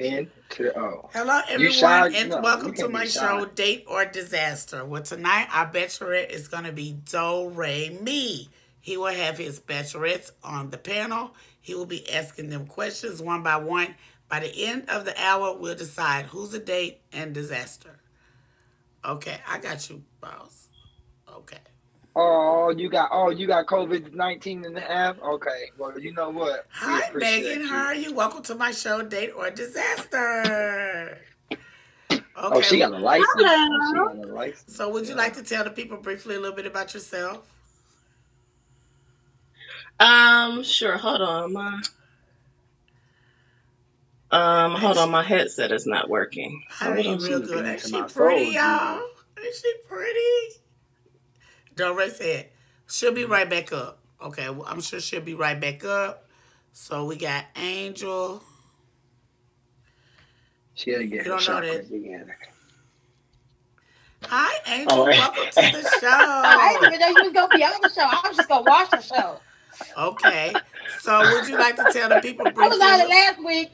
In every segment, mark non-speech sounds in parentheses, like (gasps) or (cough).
N to O. Hello, everyone, and No, welcome to my show, Date or Disaster. Well, tonight our bachelorette is going to be Do Ray Me. He will have his bachelorettes on the panel. He will be asking them questions one by one. By the end of the hour, we'll decide who's a date and disaster. Okay, I got you, boss. Okay. Oh, you got oh you got COVID 19 and a half? Okay. Well, you know what? We Hi, Megan. you. How are you? Welcome to my show, Date or Disaster. (laughs) Okay. Oh, she got a license. Hello. She got a license. So, would you like to tell the people briefly a little bit about yourself? Um, sure. Hold on, my um, hold on, my headset is not working. I Hold mean, on. real good. looking Ain't she pretty, phone, y'all? Ain't she pretty? Dore said she'll be right back up. Okay, well, I'm sure she'll be right back up. So we got Angel. She had to You get her don't know chakras together. Hi, Angel. Oh, Welcome to the (laughs) show. I didn't even know you was gonna be on the show. I was just gonna watch the show. Okay. So would you like to tell the people (laughs) I was on it last week.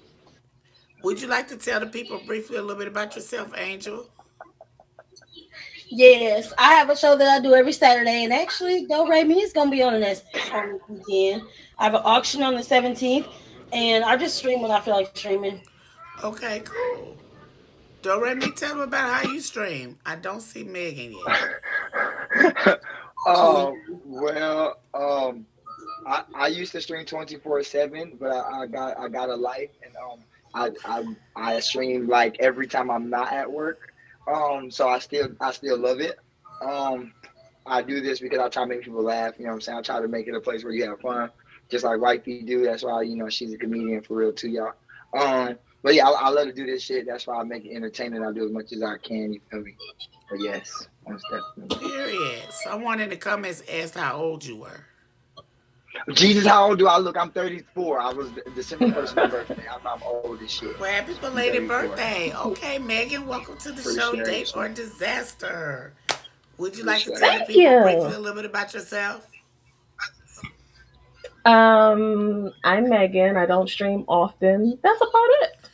Would you like to tell the people briefly a little bit about yourself, Angel? Yes, I have a show that I do every Saturday, and actually, Do Ray Me is gonna be on the next on the weekend. I have an auction on the 17th, and I just stream when I feel like streaming. Okay, cool. Do Re Me, tell them about how you stream. I don't see Megan yet. oh (laughs) well, um, I, I used to stream twenty four seven, but I, I got I got a life, and um, I, I I stream like every time I'm not at work. Um, so I still I still love it. Um, I do this because I try to make people laugh. You know what I'm saying? I try to make it a place where you have fun, just like Wifey do. That's why you know she's a comedian for real too, y'all. Um, but yeah, I, I love to do this shit. That's why I make it entertaining. I do as much as I can. You feel me? But yes, most definitely. Period. Someone in the comments asked how old you were. Jesus, how old do I look? I'm 34. I was December 1st, my (laughs) birthday. I'm, I'm old as shit. Well, happy belated birthday. Okay, Megan, welcome to the show, Date or Disaster. Would you like to tell the Thank people you. briefly a little bit about yourself? Um, I'm Megan. I don't stream often. That's about it.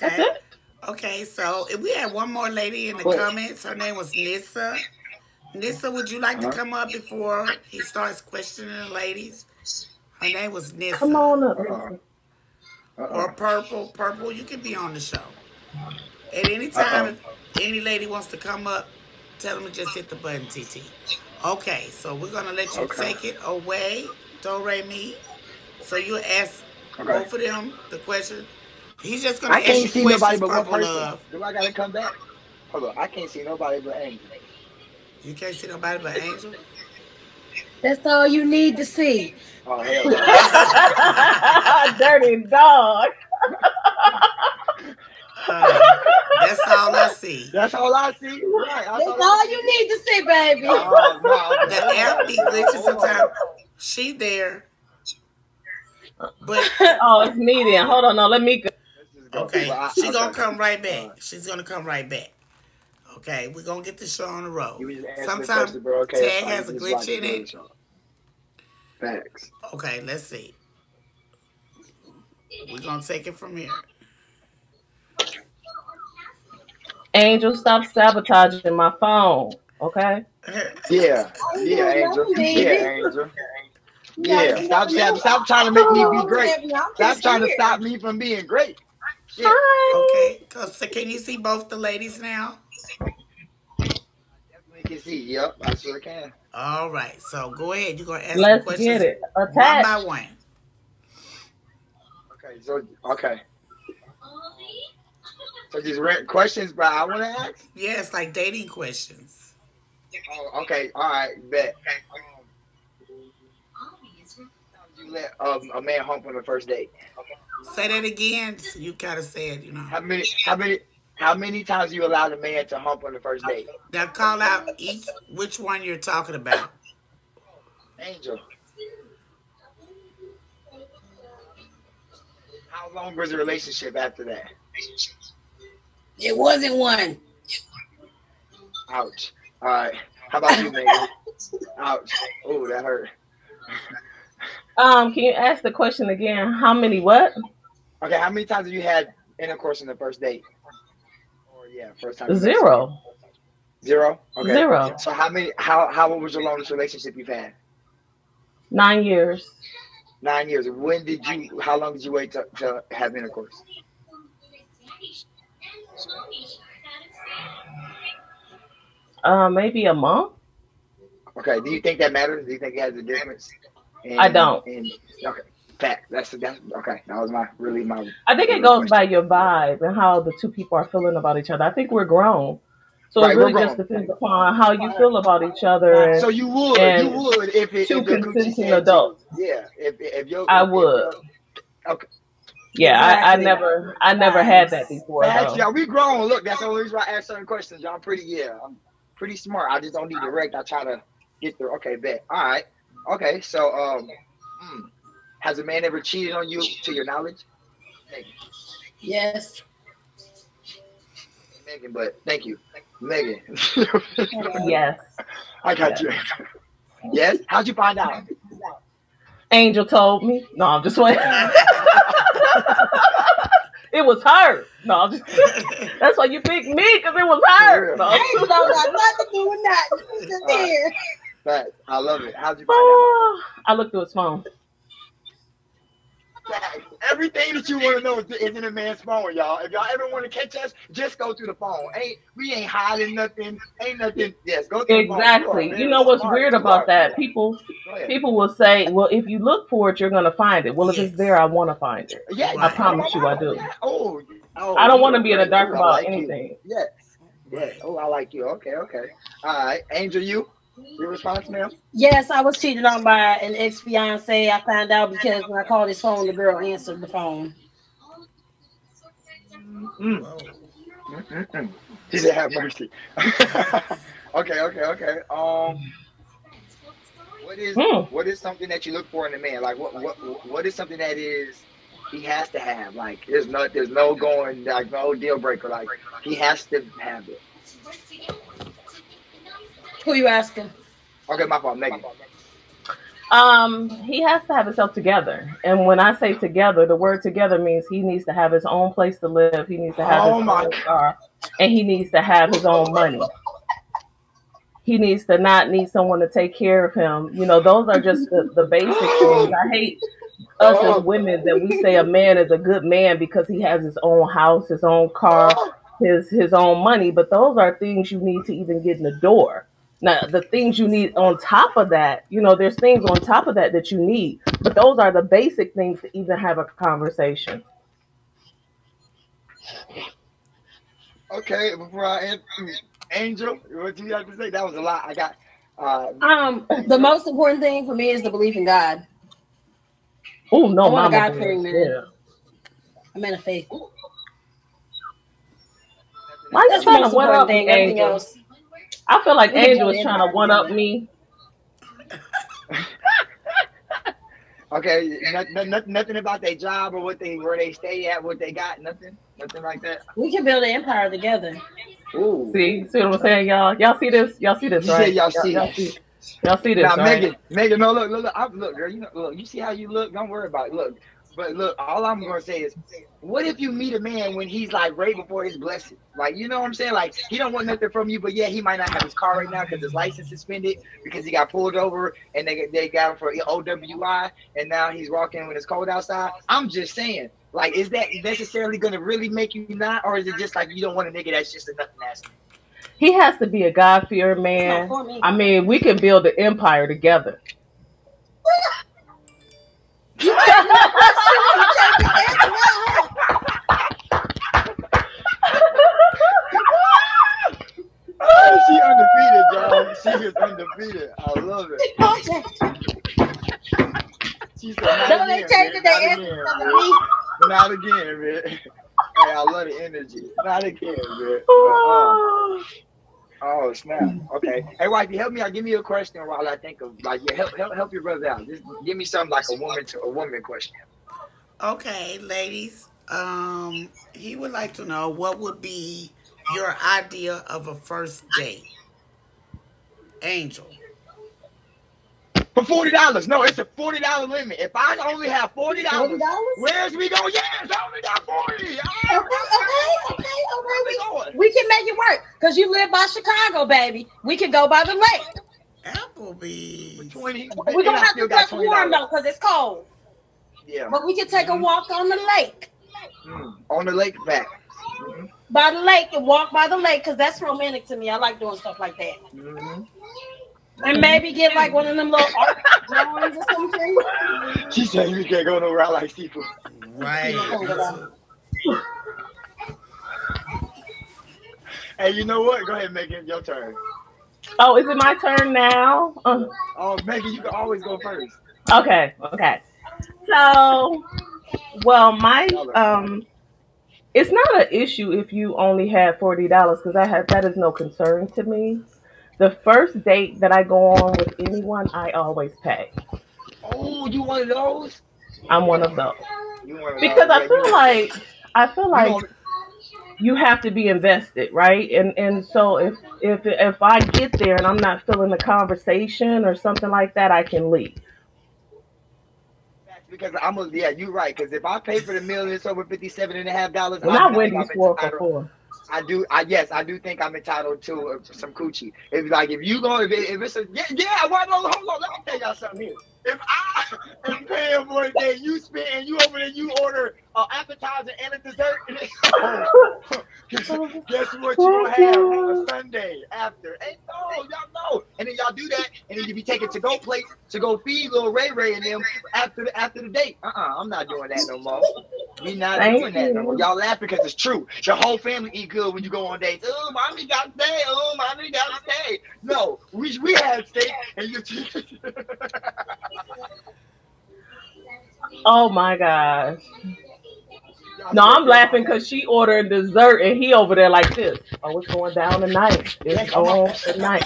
That's Okay. it. Okay, so if we had one more lady in the What? comments, her name was Nissa. Nissa, would you like to Uh-huh. come up before he starts questioning the ladies? Her name was Nissa. Come on up. Uh-uh. or purple, purple, you can be on the show. At any time, Uh-oh. if any lady wants to come up, tell them to just hit the button, TT. Okay, so we're gonna let you Okay. take it away, Do Re Mi. So you ask Okay. both of them the question. He's just gonna I ask can't you see nobody questions, but one purple person. love. Do I gotta come back? Hold on. I can't see nobody but Angel. You can't see nobody but Angel. That's all you need to see. Oh, hell no. Dirty dog. Uh, that's all I see. That's all I see. Right. That's all you need to see, baby. Oh, (laughs) no. The app be glitching sometimes. She there, but (laughs) oh, it's me then. Hold on, no, let me go. Okay, Well, I- gonna come right back. She's gonna come right back. Okay, we're gonna get the show on the road. You just answer the Sometimes question. Okay, tag has a glitch in the it. Show. Facts. Okay, let's see. We're gonna take it from here. Angel, stop sabotaging my phone. Okay. Yeah. (laughs) Yeah, Angel. know, baby. Yeah, Angel. Yeah. Stop, stop, stop trying to make me be great. Stop trying to stop me from being great. Shit. Hi. Okay, 'cause- so can you see both the ladies now? Definitely can see. Yep, I sure can. All right, so go ahead. You're gonna ask some Let's questions get it. one Attach. by one. Okay, so okay. So these re- questions, but I want to ask. Yeah, it's like dating questions. Oh, okay, all right, bet. Um, you let um, a man hump on the first date. Say that again. So you kind of said, you know. How many? How many? How many times you allowed a man to hump on the first date? Now call out each which one you're talking about. Angel. How long was the relationship after that? It wasn't one. Ouch. All right. How about you, Megan? Ouch. Oh, that hurt. Um, can you ask the question again? How many what? Okay, how many times have you had intercourse on the first date? Yeah, first time. Zero. Zero. Okay. Zero. So how many? How how was your longest relationship you've had? Nine years. Nine years. When did you? How long did you wait to, to have intercourse? Uh, maybe a month. Okay. Do you think that matters? Do you think it has a difference? In, I don't. In, okay. Fact. That's that's okay. That was my really my. I think it goes by your vibe and how the two people are feeling about each other. I think we're grown. So Right, it really just depends upon how you feel about each other. So you would, and you would if it two if consenting adults. Yeah, if if your I if- would. your- okay. yeah, I, I never I never had that before though. y'all, we grown. Look, that's the only reason why I ask certain questions. Y'all, I'm pretty yeah, I'm pretty smart. I just don't need direct. I try to get through. Okay, bet. All right. Okay, so um, hmm. Has a man ever cheated on you to your knowledge? Megan, Yes. Megan but thank you, Megan. (laughs) Yes. (laughs) I got you. Yes. How'd you find out? Angel told me. No, I'm just waiting. (laughs) it was her. No, I'm just that's why you picked me because it was her. No. Angel don't got nothing to do with nothing. She's just Alright. here. Fact. I love it. How'd you find out? Oh, I looked through his phone. Everything that you want to know is, is in a man's phone, y'all. If y'all ever want to catch us, just go through the phone. Ain't we ain't hiding nothing. Ain't nothing. Yes, go through the phone. Exactly. You, You know what's smart. weird about are. that? People people will say, "Well, if you look for it, you're gonna find it." Well, if it's there, I want to find it. Yeah, I promise you I do. Oh, oh I don't want to be in the dark about like you. anything. Yes. Yes. Oh, I like you. Okay. Okay. All right, Angel, you. Your response, ma'am? Yes, I was cheated on by an ex fiance. I found out because when I called his phone, the girl answered the phone. Mm. He said, "Have mercy." (laughs) okay. Okay. Okay. Um. What is Hmm. what is something that you look for in a man? Like what what what is something that is he has to have? Like there's no there's no going like no deal breaker. Like he has to have it. Who you asking? Okay, my fault, Megan. Um, he has to have himself together, and when I say together, the word together means he needs to have his own place to live. He needs to have Oh his my own car, and he needs to have his own money. He needs to not need someone to take care of him. You know, those are just the, the basic (gasps) things. I hate us Oh. as women that we say a man is a good man because he has his own house, his own car, his his own money. But those are things you need to even get in the door. Now, the things you need on top of that, you know, there's things on top of that that you need, but those are the basic things to even have a conversation. Okay, before I end, Angel, what do you have to say? That was a lot. I got. Uh, Um, the most important thing for me is the belief in God. Oh no, I want a mama. God-fearing did. man. Yeah. I'm man of faith. Why That's you the most one important thing. me, Everything else. I feel like Angel build is trying to one up me. okay, nothing, nothing, nothing about their job or what they where they stay at, what they got, nothing, nothing like that. We can build an empire together. Ooh. See, see what I'm saying, y'all? Y'all see this? Y'all see this, You right? said y'all see y'all see, y'all see this, Now, right? Megan, Megan, no, look, look, look, I'm, look, girl, you know, look, you see how you look. Don't worry about it. Look, but look, all I'm gonna say is, what if you meet a man when he's like right before his blessing? Like, you know what I'm saying? Like, he don't want nothing from you, but yeah, he might not have his car right now because his license suspended because he got pulled over and they they got him for OWI, and now he's walking when it's cold outside. I'm just saying. Like, is that necessarily gonna really make you not, or is it just like you don't want a nigga that's just a nothing ass? He has to be a God fearing man. not for me. I mean, we can build an empire together. (laughs) She undefeated, y'all. She is undefeated. I love it. She said, not they again, man. Not again, for me. Not again, man. Hey, I love the energy. Not again, man. Um, Oh, snap. Okay. Hey, wife, you help me out. Give me a question while I think of like yeah, help help help your brother out. Just give me something like a woman to a woman question. Okay, ladies. Um, he would like to know what would be your idea of a first date. Angel. For forty dollars. No, it's a forty dollar limit. If I only have forty dollars, dollars? where's we go? Yes, I only got forty. Okay, okay, okay, where we okay. going? We, we can make it work because you live by Chicago, baby. We can go by the lake. Applebee's. Twenty. We're gonna have to dress warm dollars. though because it's cold. Yeah. But we can take a Mhm. walk on the lake. Mm. On the lake back. Mhm. By the lake and walk by the lake because that's romantic to me. I like doing stuff like that. Mhm. And maybe get like one of them little art (laughs) drawings or something. She said you can't go nowhere I like seafood. Right. Hey, you know what? Go ahead, Megan. Your turn. Oh, is it my turn now? Uh, Oh, Megan, you can always go first. okay, okay. So, well, my um, it's not an issue if you only have forty dollars because I have that is no concern to me. The first date that I go on with anyone, I always pay. Oh, you one of those? I'm one of those You one of because those. I feel you- like I feel like you have to be invested, right? And and so if if if I get there and I'm not feeling the conversation or something like that, I can leave. because I'm a yeah, you're right. Because if I pay for the meal and it's over fifty-seven and a half dollars, Well, I not think Wendy's I'm four for four. I do. I yes, I do think I'm entitled to uh, some coochie. If like if you go if, if it's a yeah yeah why no hold on let me tell y'all something here. If I am paying for a day, you spend and you over there you order an appetizer and a dessert. guess, (laughs) (laughs) guess what you have on a Sunday after? Hey no y'all know. And then y'all do that and then you be taking to go plates to go feed little Ray Ray and them after the after the date. Uh uh-uh, I'm not doing that no more. We not Thank doing that no more. Y'all laugh because it's true. Your whole family eat good when you go on dates. Oh, mommy got stay. Oh, mommy got stay. No, we we had steak and you. (laughs) Oh my gosh. No, I'm laughing because she ordered dessert and he over there like this. Oh, it's going down tonight. It's on tonight.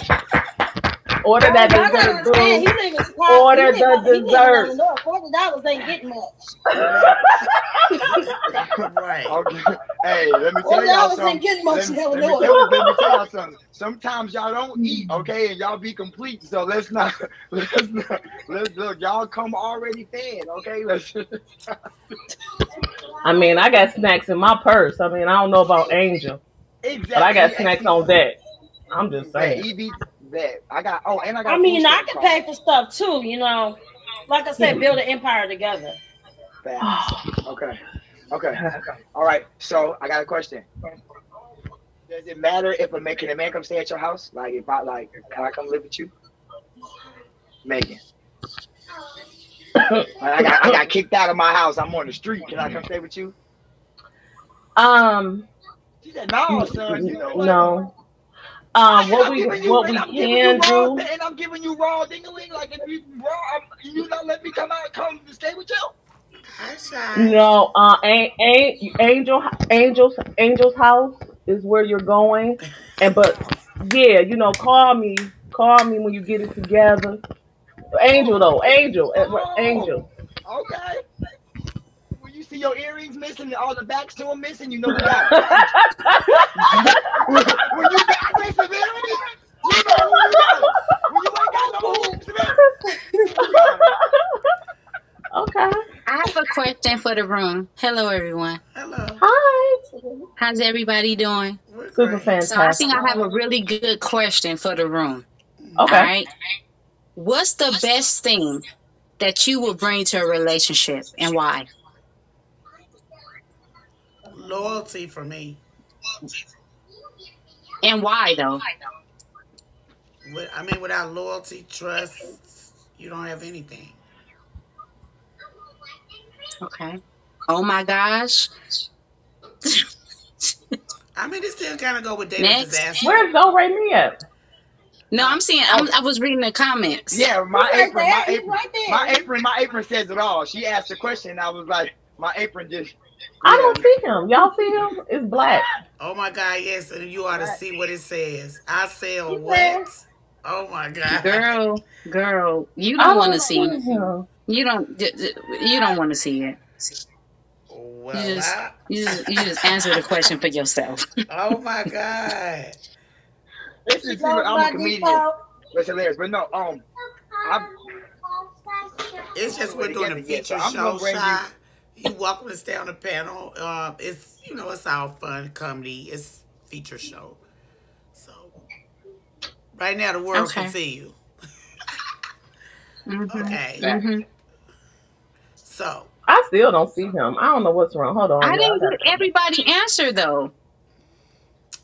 Order oh, that dessert, understand, boo. he live in Chicago. Order He the live- he live dessert. Forty dollars ain't getting much. (laughs) Right. Okay. Hey, let me tell Forty y'all something. getting much Let me, let, me tell, let me tell y'all something. Sometimes y'all don't hmm. eat, okay, and y'all be complete. So let's not, (laughs) let's not, let's look. Y'all come already fed, okay? Let's. I mean, I got snacks in my purse. I mean, I don't know about Angel, exactly. but I got snacks on deck. I'm just saying. he be that. I got. Oh, and I got. I mean, I can card. pay for stuff too. You know, like I said, build an empire together. Facts. Okay. (laughs) Okay. All right. So I got a question. Does it matter if a man can a man come stay at your house? Like if I like, can I come live with you, Megan? (coughs) I got I got kicked out of my house. I'm on the street. Can I come stay with you? Um, She said, No, son. You know what? no. Um, what we what we and I'm giving can do. and I'm giving you raw dingaling. Like if you raw, I'm, you not let me come out, come stay with you. No, uh, Angel Angel's Angel's house is where you're going, and but yeah, you know, call me, call me when you get it together. Angel though, Angel, eh, Angel. Okay. When you see your earrings missing all the backs to them missing, you know we got (laughs) when, you got missing earrings, you know who you got. When you ain't got no hoops, man, you got it. Okay. I have a question for the room. Hello, everyone. Hello. Hi. How's everybody doing? We're Super great. fantastic. So I think I have a really good question for the room. Mm. Okay. All right. What's the best thing that you will bring to a relationship and why? Loyalty for me. And why though? I mean, without loyalty, trust, you don't have anything. Okay. Oh my gosh. I mean, it still kind of go with David Next. Disaster. Where's Zoe Ray me at? No, I'm saying I'm, I was reading the comments. Yeah, my right apron, my there, he's apron, right there. my apron, my apron says it all. She asked a question, and I was like, my apron just. I don't see him. Y'all see him? It's black. Oh my God, yes, and you ought to see what it says. I sell He what? Oh my God. Girl, girl, you I don't want to see. him. You don't. d- d- You don't want to see it. Well, You just, I, you just, you just answer the question for yourself. (laughs) oh my God. This is Love I'm a comedian. default. It's hilarious, but no, um, I It's just we're doing a feature show, Shy. You welcome to stay on the panel. Uh, it's you know it's all fun comedy. It's feature show. So right now the world Okay. can see you. (laughs) Mhm. Okay. Mhm. So I still don't see him. I don't know what's wrong. Hold on. I y'all. didn't get everybody answer though.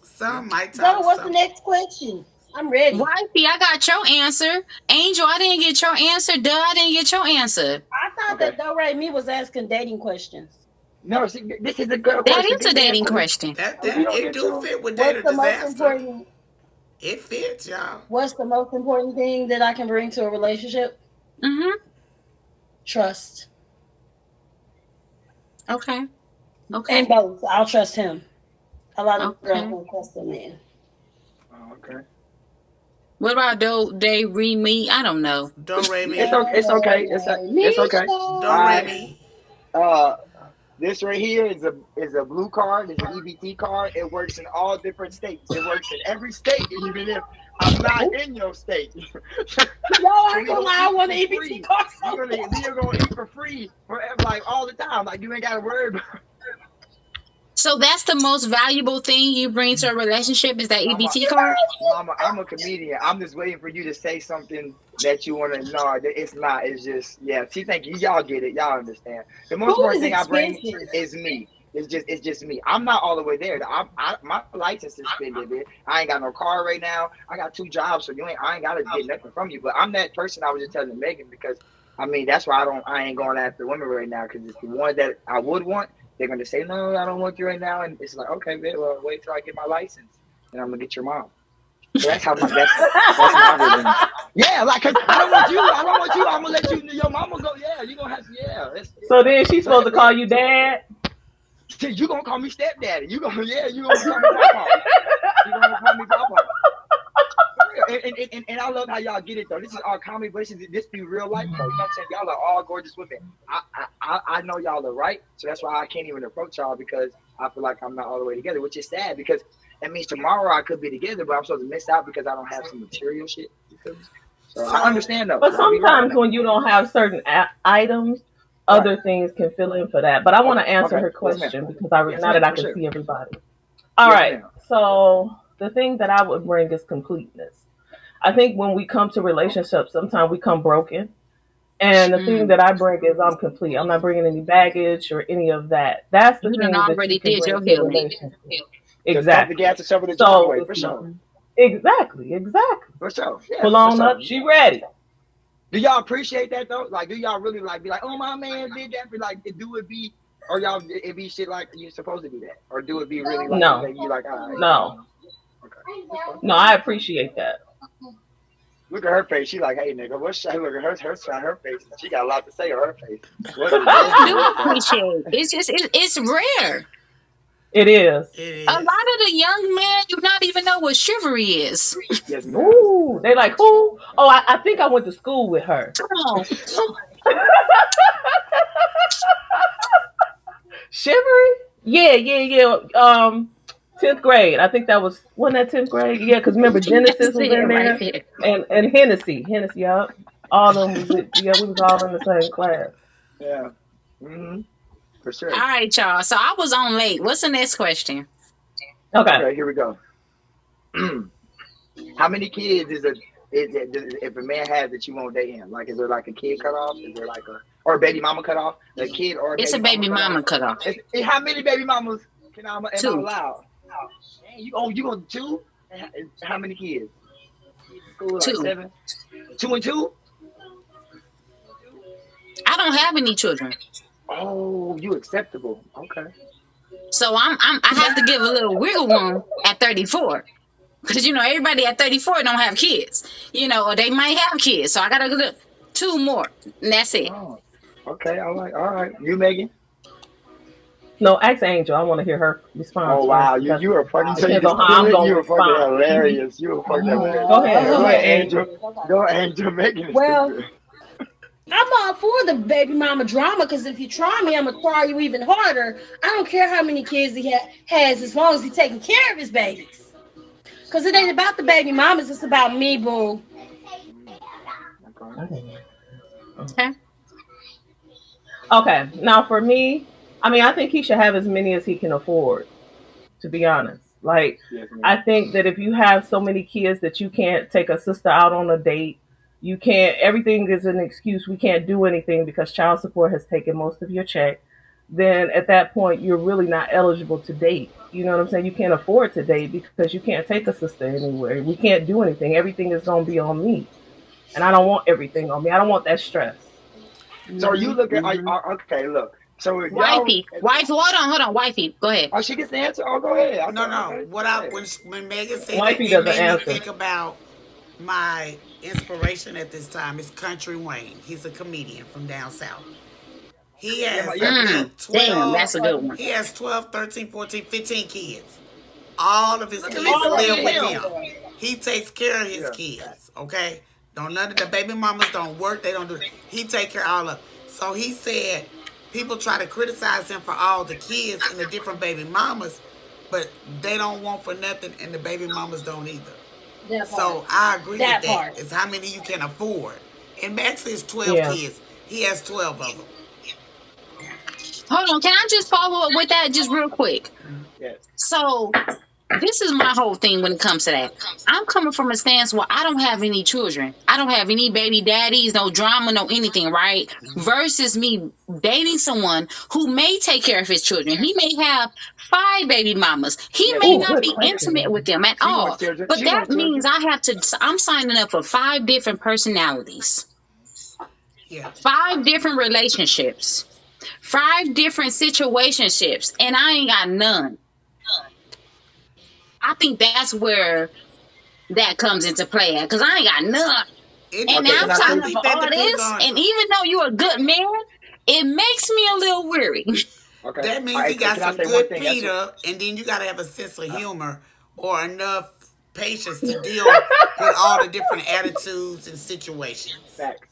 some might So talk. what's the next question? I'm ready. Wifey, I got your answer. Angel, I didn't get your answer. Duh, I didn't get your answer. I thought Okay. that Do Re Mi was asking dating questions. No, see, this is a good That question. is a dating question. That, that don't it do to- fit with What's data the most disaster. important? It fits, y'all. What's the most important thing that I can bring to a relationship? Mm-hmm. Trust. Okay. Okay. And both. I'll trust him. A lot of Okay. girls don't trust the man. Oh, okay. What about do they re me? I don't know. Do re me. It's okay. It's okay. It's, it's okay. Do I- re mi. Uh, this right here is a is a blue card. It's an EBT card. It works in all different states. It works in every state, even if I'm not in your state. (laughs) Yo, I ain't gonna lie, I want an EBT card. You're gonna, you're gonna eat for free forever, like all the time. Like you ain't gotta worry about. So that's the most valuable thing you bring to a relationship is that EBT card? Mama, I'm a comedian. I'm just waiting for you to say something that you want to know. It's not. It's just yeah. See, thank you. Y'all get it. Y'all understand. The most Food important thing I bring is me. It's just it's just me. I'm not all the way there. I, I, my license is suspended. I ain't got no car right now. I got two jobs, so you ain't. I ain't gotta get nothing from you. But I'm that person. I was just telling Megan because I mean that's why I don't. I ain't going after women right now because it's the one that I would want. They're gonna say no, I don't want you right now, and it's like okay, bitch, well wait till I get my license, and I'm gonna get your mom. That's how my that's, that's my. Yeah, like 'cause I don't want you. I don't want you. I'm gonna let you. Know your mama go. Yeah, you gonna have to. Yeah. So then she's supposed to call you dad. you gonna call me stepdaddy. You gonna yeah. You gonna call me papa. You gonna call me papa. And, and, and, and I love how y'all get it though. This is all comedy, but this is this be real life though. You know what I'm saying? Y'all are all gorgeous women. I I I know y'all are right, so that's why I can't even approach y'all because I feel like I'm not all the way together, which is sad because that means tomorrow I could be together, but I'm supposed to miss out because I don't have some material shit. You feel me? So I understand though. But I'll right. sometimes when you don't have certain a- items, other things can fill in for that. But I want to answer Okay. her Yes, question because I Yes, now that I can sure. see everybody. All Yes, right. ma'am. So the thing that I would bring is completeness. I think when we come to relationships, sometimes we come broken. And the thing Mm. that I bring is I'm complete. I'm not bringing any baggage or any of that. That's the You thing done that you can did bring your healing. Relationship. Just pump Exactly. the gas and shovel the So- driveway for sure. Mm-hmm. Exactly. Exactly. For sure. Yeah, Pull for on sure. up. She ready. Do y'all appreciate that though? Like, do y'all really like be like, oh my man did that? Be like, do it be, or y'all it be shit like you're supposed to do that, or do it be really like No. you like? All right. No. Okay. No, I appreciate that. Look at her face. She like, hey nigga, what's that? Look at her, her, her, her face. She got a lot to say on her face. (laughs) What I do appreciate. It's just it, it's rare. It is. It is. A lot of the young men do not even know what chivalry is. Yes, ma'am. Ooh, they like who? Oh, I, I think I went to school with her. Come on. (laughs) Chivalry? Yeah, yeah, yeah. Um, tenth grade. I think that was wasn't that tenth grade? Yeah, because remember Genesis was in there, right there. and and Hennessy, Hennessy. Yeah, all of them. Was yeah, we was all in the same class. Yeah. Mm-hmm. For sure. All right, y'all. So I was on late. What's the next question? Okay. Okay, here we go. (clears throat) How many kids is a is it, if a man has that you won't date him? Like, is there like a kid cut off? Is there like a or a baby mama cut off? A kid or a It's a baby cut mama off? cut off. Is- is- how many baby mamas can I am I Two. allowed? Oh, dang, you oh you going two? How- How many kids? Cool, like seven. Two and two? I don't have any children, Oh, you acceptable. Okay. so I'm, I'm I have to give a little wiggle room at 34. Because you know everybody at 34 don't have kids, you know, or they might have kids. So I gotta do two more, and that's it. Oh, okay. All right. All right. You, Megan? No, ask Angel. I want to hear her response. Oh wow, you you are fucking so you, Depends on how I'm you, gonna you are fucking hilarious. You are fucking hilarious. Go ahead. Go Go ahead, ahead, Angel. Go ahead, Angel. Megan. Well, stupid. I'm all for the baby mama drama because if you try me, I'm gonna try you even harder. I don't care how many kids he ha- has as long as he's taking care of his babies. Because it ain't about the baby mamas, it's about me, boo. Okay. Okay. Okay, now for me, I mean, I think he should have as many as he can afford. To be honest, like I think that if you have so many kids that you can't take a sister out on a date, you can't. Everything is an excuse. We can't do anything because child support has taken most of your check. Then at that point, you're really not eligible to date. You know what I'm saying? You can't afford to date because you can't take a sister anywhere. We can't do anything. Everything is gonna be on me, and I don't want everything on me. I don't want that stress. So are you looking? Are, are, okay, look. So if y'all- Wifey, wifey, hold on, hold on, wifey, go ahead. Oh, she gets the answer. Oh, go ahead. No, Okay, no. okay. What I when when Megan said Wifey it, it doesn't made answer. me think about my inspiration at this time is Country Wayne. He's a comedian from down south. He has Mm, think, 12, damn, that's a good one. He has 12, 13, 14, 15 kids. All of his kids at live look with him. him. He takes care of his Yeah. kids. Okay, don't none of the baby mamas don't work. They don't do. He take care of all of. So he said, people try to criticize him for all the kids and the different baby mamas, but they don't want for nothing, and the baby mamas don't either. That part. So I agree That with that. part. It's how many you can afford. And Max is twelve Yeah. kids. He has twelve of them. Hold on, can I just follow up with that just real quick? Yes. So this is my whole thing when it comes to that. I'm coming from a stance where I don't have any children. I don't have any baby daddies, no drama, no anything, right? Versus me dating someone who may take care of his children. He may have five baby mamas. He may Ooh, not be question. intimate with them at She all. But She that means I have to I'm signing up for five different personalities Yeah. five different relationships, five different situationships, and I ain't got none. I think that's where that comes into play because I ain't got none. It, And Okay, now I'm I signing say- up think for that all this, on- and even though you're a good man, it makes me a little weary. Okay. that means All right, he got some good thing? That's Peter, and then you got to have a sense of uh-huh. humor or enough patience to deal with all the different attitudes and situations. Facts.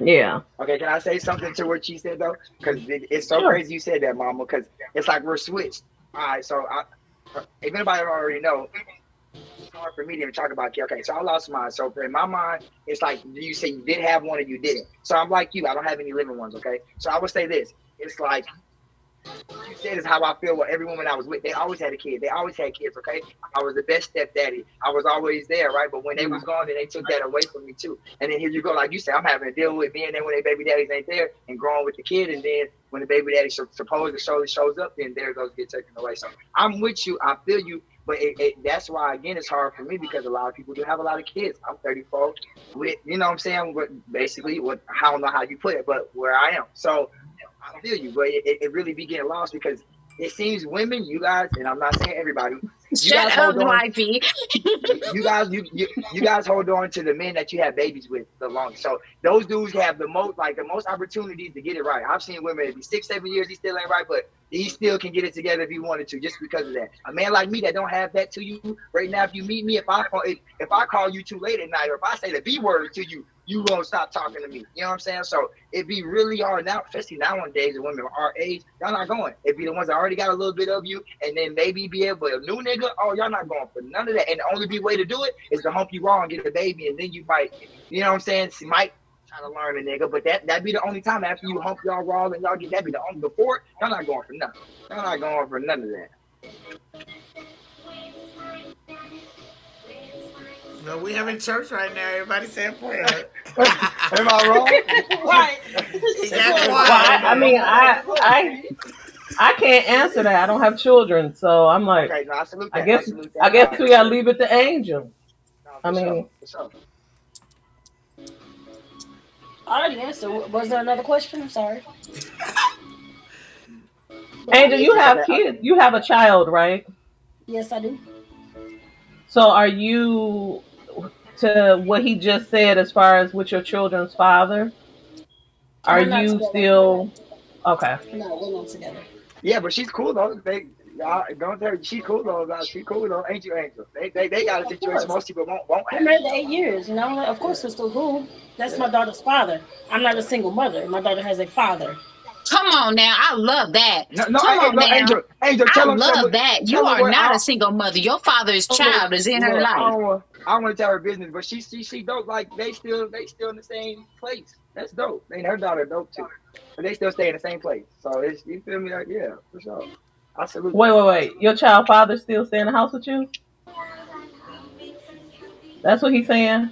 Yeah. Okay, can I say something to what she said though? Because it, it's so Sure. crazy you said that, Mama. Because it's like we're switched. All right, so I, if anybody already know, it's hard for me to even talk about. Kids, okay, so I lost mine. So in my mind, it's like you say you did have one or you didn't. So I'm like you. I don't have any living ones. Okay, so I would say this. It's like you said is how I feel with every woman I was with. They always had a kid. They always had kids. Okay, I was the best stepdaddy. I was always there, right? But when they was mm. gone, then they took that away from me too. And then here you go, like you said, I'm having to deal with being there when their baby daddies ain't there and growing with the kid. And then when the baby daddy so, supposed to show shows up, then there goes get taken away. So I'm with you. I feel you. But it, it, that's why again it's hard for me because a lot of people do have a lot of kids. I'm 34 with you know what I'm saying. But basically, what I don't know how you put it, but where I am. So I feel you, but it, it really be getting lost because it seems women, you guys, and I'm not saying everybody, Shut guys up, hold on. wifey. you guys, you, you you guys hold on to the men that you have babies with the longest. So those dudes have the most like the most opportunities to get it right. I've seen women be six, seven years, he still ain't right, but he still can get it together if he wanted to, just because of that. A man like me that don't have that to you right now, if you meet me, if I call if, if I call you too late at night, or if I say the B word to you, you won't stop talking to me. You know what I'm saying? So it'd be really hard now, especially nowadays, the women our age, y'all not going. It'd be the ones that already got a little bit of you, and then maybe be able a new nigga. Oh, y'all not going for none of that. And the only way to do it is to hump you raw and get a baby, and then you might, you know what I'm saying? You might try to learn a nigga, but that that be the only time after you hump y'all raw and y'all get that be the only before y'all not going for nothing. Y'all not going for none of that. Well, we have in church right now. Everybody saying prayer. (laughs) Am I wrong? Right. He got Well. I, I mean, I, I, I can't answer that. I don't have children, so I'm like, Okay, no, I that. I guess, salute that. I guess we gotta leave it to Angel. No, I mean- for sure. I already answered. Was there another question? I'm sorry. (laughs) Angel, you have kids. You have a child, right? Yes, I do. So are you to what he just said as far as with your children's father? Are you together. still okay? No, we're not together. Yeah, but she's cool though. They y'all don't tell her she cool though. Nah, She cool though, ain't you, Angel? They they, they got a situation most people won't won't have. married eight years, you know. Of course, we're still cool. That's my daughter's father. I'm not a single mother. My daughter has a father. Come on now, I love that. No, no, Come hey, on no, now. Angel, Angel, tell I him. tell love him- that. You tell him are what not I- a single mother. Your father's child is in her look, I life. don't, want- I don't want to tell her business, but she, she, she dope. Like they still, they still in the same place. That's dope. And her daughter dope too, but they still stay in the same place. So it's, you feel me? Like yeah, for sure. I salute. Wait, wait, wait. Your child father still stay in the house with you? That's what he's saying.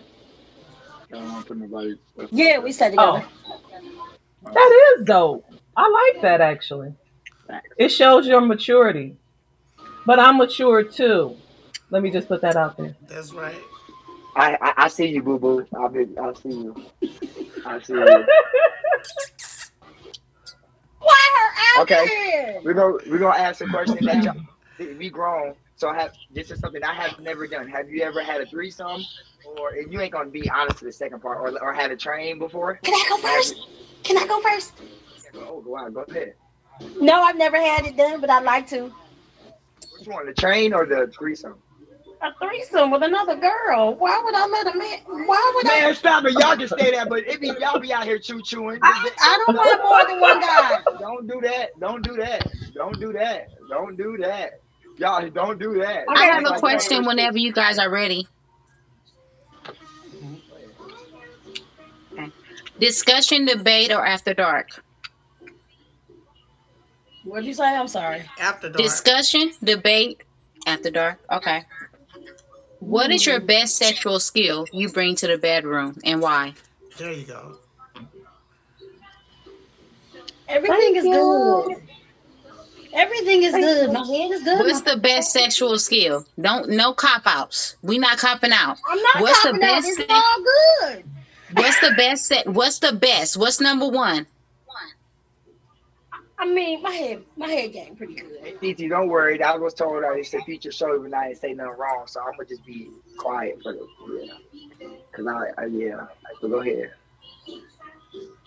I don't want to put nobody. Yeah, we stay oh. together. Oh, that is dope. I like that actually. It shows your maturity. But I'm mature too. Let me just put that out there. That's right. I, I, I see you, boo boo. I be, I see you. I see you. (laughs) Why her out Okay. there? We're gonna we're gonna ask a question that y'all, we grown. So I have this is something I have never done. Have you ever had a threesome, or and you ain't gonna be honest to the second part, or or had a train before? Can I go first? Can I go first? Oh wow, go ahead. No, I've never had it done, but I'd like to. Which one, the train or the threesome? A threesome with another girl. Why would I let a man? Why would I? Man, stop it! Y'all can stay there, but it be y'all be out here choo chewing. I, I don't want more than one guy. Don't do that. Don't do that. Don't do that. Don't do that. Y'all don't do that. I have Like, a question whenever you guys are ready. Discussion, debate, or after dark? What'd you say? I'm sorry. After dark. Discussion, debate, after dark. Okay. What is your hmm. best sexual skill you bring to the bedroom and why? there you go. Everything Thank is you. good. Everything is good. My head is good. What's the best sexual skill? Don't no cop outs. We not copping out. I'm not what's the talking out. best It's thing- all good. What's the best set? What's the best? What's number one? I mean, my head, my head game pretty good. Hey, TT, don't worry. I was told that it's a future show, even I didn't say nothing wrong, so I'm gonna just be quiet for the yeah. Cause I, I yeah. So go ahead.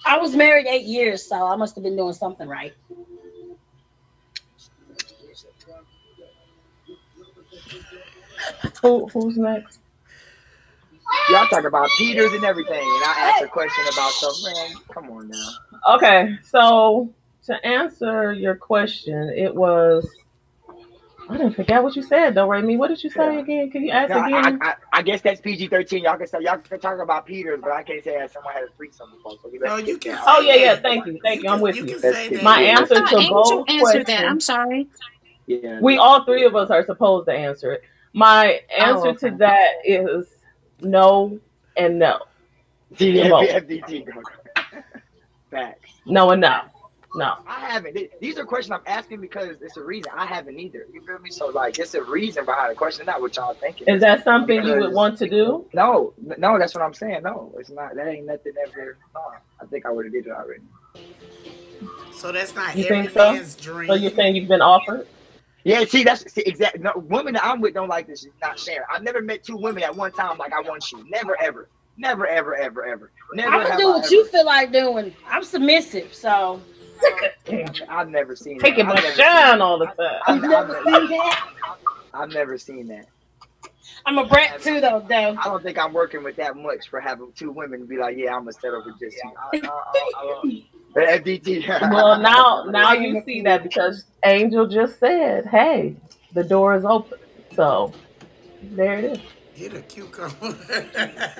I was married eight years, so I must have been doing something right. Who, who's next? Y'all talk about Peters and everything, and I asked a question about something. Man, come on now. Okay, so to answer your question, it was I didn't forget what you said though, Remy. What did you say Yeah. again? Can you ask No, again? I, I guess that's PG-13. Y'all can say y'all can talk about Peters, but I can't say that someone had a threesome before. So No, you can. Oh, yeah, yeah, thank you, thank you, I'm with you. you. can that. My answer to Angel both answered that. questions. I'm sorry. yeah. We all three of us are supposed to answer it. My answer oh, okay. to that is no and no. (laughs) See, (laughs) Facts. No and no. No. I haven't. These are questions I'm asking because it's a reason. I haven't either. You feel me? So like, it's a reason behind the question, not what y'all thinking. Is that something you would want to do? No, no, that's what I'm saying. No, it's not. That ain't nothing ever. No, I think I would have did it already. So that's not You every think so? man's dream. So you're saying you've been offered? Yeah, see, that's see, exactly. No, women that I'm with don't like this. Not sharing. I've never met two women at one time like I want you. Never, ever, never, ever, ever, ever. Never. I'm gonna do I what ever- you feel like doing. I'm submissive, so I've never seen. that. Taking I've my never shine seen all the that. time. I've, you've I've never never, seen that. I've never seen that. I'm a brat too, though. Though I don't think I'm working with that much for having two women to be like, yeah, I'm gonna settle with just you. I, I. (laughs) Well, now now (laughs) you see that because Angel just said, "Hey, the door is open." So there it is. Get a cucumber.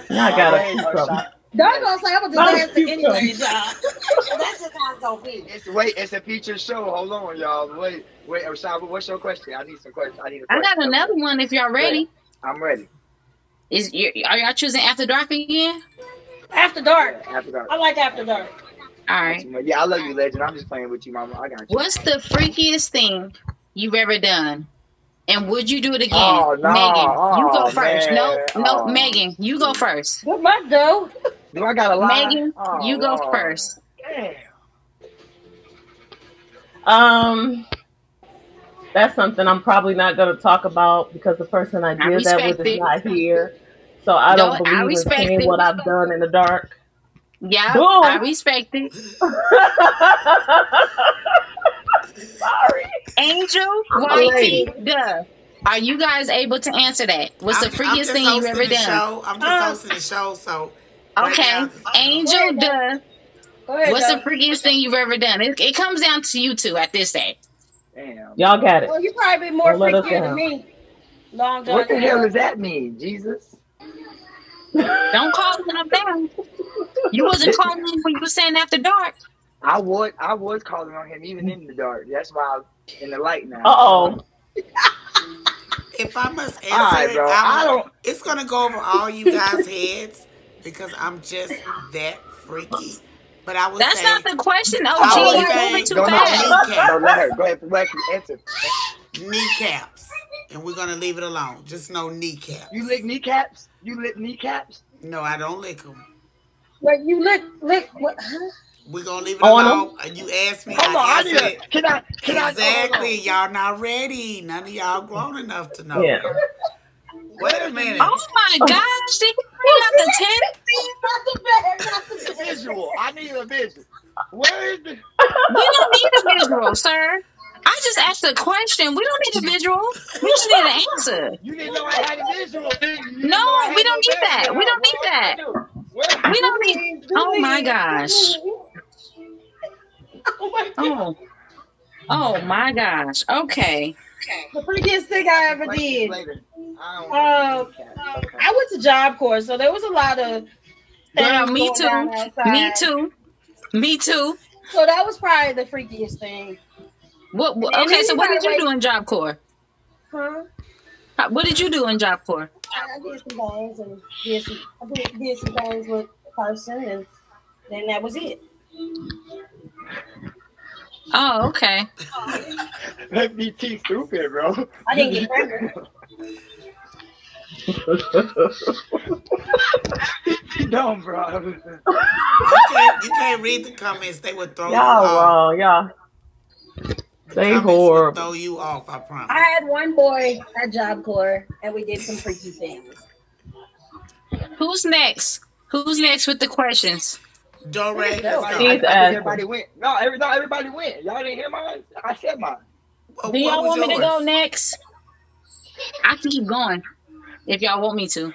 Now I got Wait, to oh, keep something. shot. Don't gonna say I'm Not gonna just you, answer anyway, y'all. (laughs) That's just how it's gonna be. It's wait, it's a feature show. Hold on, y'all. Wait, wait, Rashad, what's your question? I need some questions. I need a I question. got another one if y'all ready. I'm ready. Is you are y'all choosing after dark again? After dark. After that. I like after dark. All right. Yeah, I love you, legend. I'm just playing with you, mama. I got you. What's the freakiest thing you've ever done? And would you do it again? Oh, no. Megan, you go Oh, first. man. No, no, Oh. Megan, you go first. What my dough? Do I got a lie? Megan, Oh, you go Lord. first. Damn. Um, that's something I'm probably not going to talk about because the person I I did that with is it. not here. So I don't No, I believe in respect saying it. what I've done in the dark. Yeah, Boom. I respect it. Sorry. Angel, Wifey, duh. Are you guys able to answer that? What's the I'm- I'm freakiest just thing you've hosting ever the done? Show. I'm just Uh, hosting the show, so right Okay, now- Angel, duh. Go ahead. What's the freakiest thing you've ever done? It, it comes down to you two at this day. Damn. Y'all got it. Well, you probably be more Don't let us freakier than me. Long John. What the hell does that mean, Jesus? Don't call them down. You wasn't calling him when you were saying after dark. I would, I was calling on him even in the dark. That's why I'm in the light now. Uh oh. If I must answer All right, it, I don't. it's gonna go over all you guys' heads because I'm just that freaky. But I was That's say not the question. I Oh, would gee, you're moving too Don't fast. Kneecap. No, let her go ahead. Let her answer. kneecaps, and we're gonna leave it alone. Just no kneecaps. You lick kneecaps? You lick kneecaps? No, I don't lick them. Wait, you lick, lick, what? Huh? We're gonna leave it On 'em? alone. Uh, You asked me. Hold on, I I need answered a, can I can I Exactly. Y'all not ready. None of y'all grown enough to know. Yeah. Wait a minute. Oh my gosh, did you bring out the tent? Not the bad, not the hold on. bad. visual. I need a visual. Where is the We don't need a visual, sir. I just asked a question. We don't need a visual. We just need an answer. you didn't know I had a visual. You No, know I had we don't no need that. We don't need What that. do I do? Where- We don't need. Oh my gosh. (laughs) Oh my. Oh. Oh my gosh. Okay. The freakiest thing I ever Like, did. I don't Uh. Okay. I went to Job Corps, so there was a lot of Girl, me too. Me too. Me too. So that was probably the freakiest thing. What? what- okay, so what did you wait- do in Job Corps? Huh? Uh, What did you do in Job Corps? I did some things and did some, I did, did some things with a person, and then that was it. Oh, okay. Let me too stupid, bro. I didn't get (laughs) pregnant. dumb, bro. (laughs) You can't, you can't read the comments. They would throw you Y'all off. wrong. Y'all. The They comments would horrible. throw you off. I promise. I had one boy at Job Corps, and we did some freaky things. Who's next? Who's next with the questions? Dore, let's Everybody, go. I, I He's think asking. everybody went. No, every, no, everybody went. Y'all didn't hear mine. I said mine. Well, Do y'all was want me to go next? I can keep going if y'all want me to.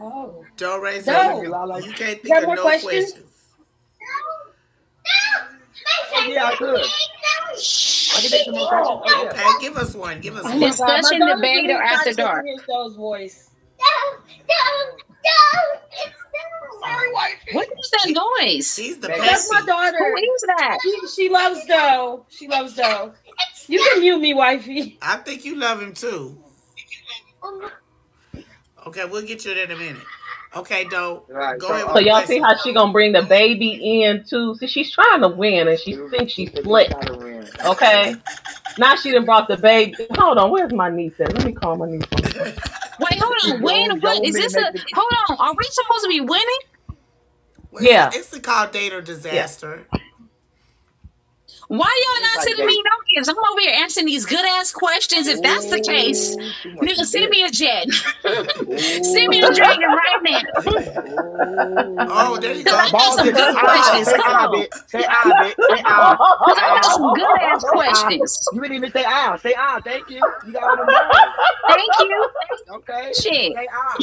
Oh. Dore No. said you can't think got of no questions? questions. Oh, yeah, I could. I can take some more questions. Oh. Okay, give us one. Give us Oh one. my Discussion, God, my debate, or after excited to dark? hear Joe's voice. Sorry, wife. What is that noise? He's the That's That's my daughter. Who is that? She, she loves Doe. She loves Doe. You can mute me, wifey. I think you love him too. Okay, we'll get you there in a minute. Okay, Doe. Right, Go so, ahead. So y'all see how she gonna bring the baby in too? See, she's trying to win and she thinks she's slick. Okay. Now she done brought the baby. Hold on, where's my niece at? Let me call my niece. (laughs) Wait, hold on. When? Don't- What don't is this? A hold on. Are we supposed to be winning? It's- Yeah. It's the called date or disaster. Why y'all not Like sending that. me no gifts? I'm over here answering these good ass questions. If that's the case, nigga, send me a jet. (laughs) send me a dragon right now. (laughs) Oh, there you go. (laughs) Cause I got some good questions. Say Come ah, on. bitch. Say ah, bitch. Say ah. Cause I got some good ass questions. You didn't even say ah. Say ah. Thank you. You got all them words. Thank you. Okay. Shit. Say ah.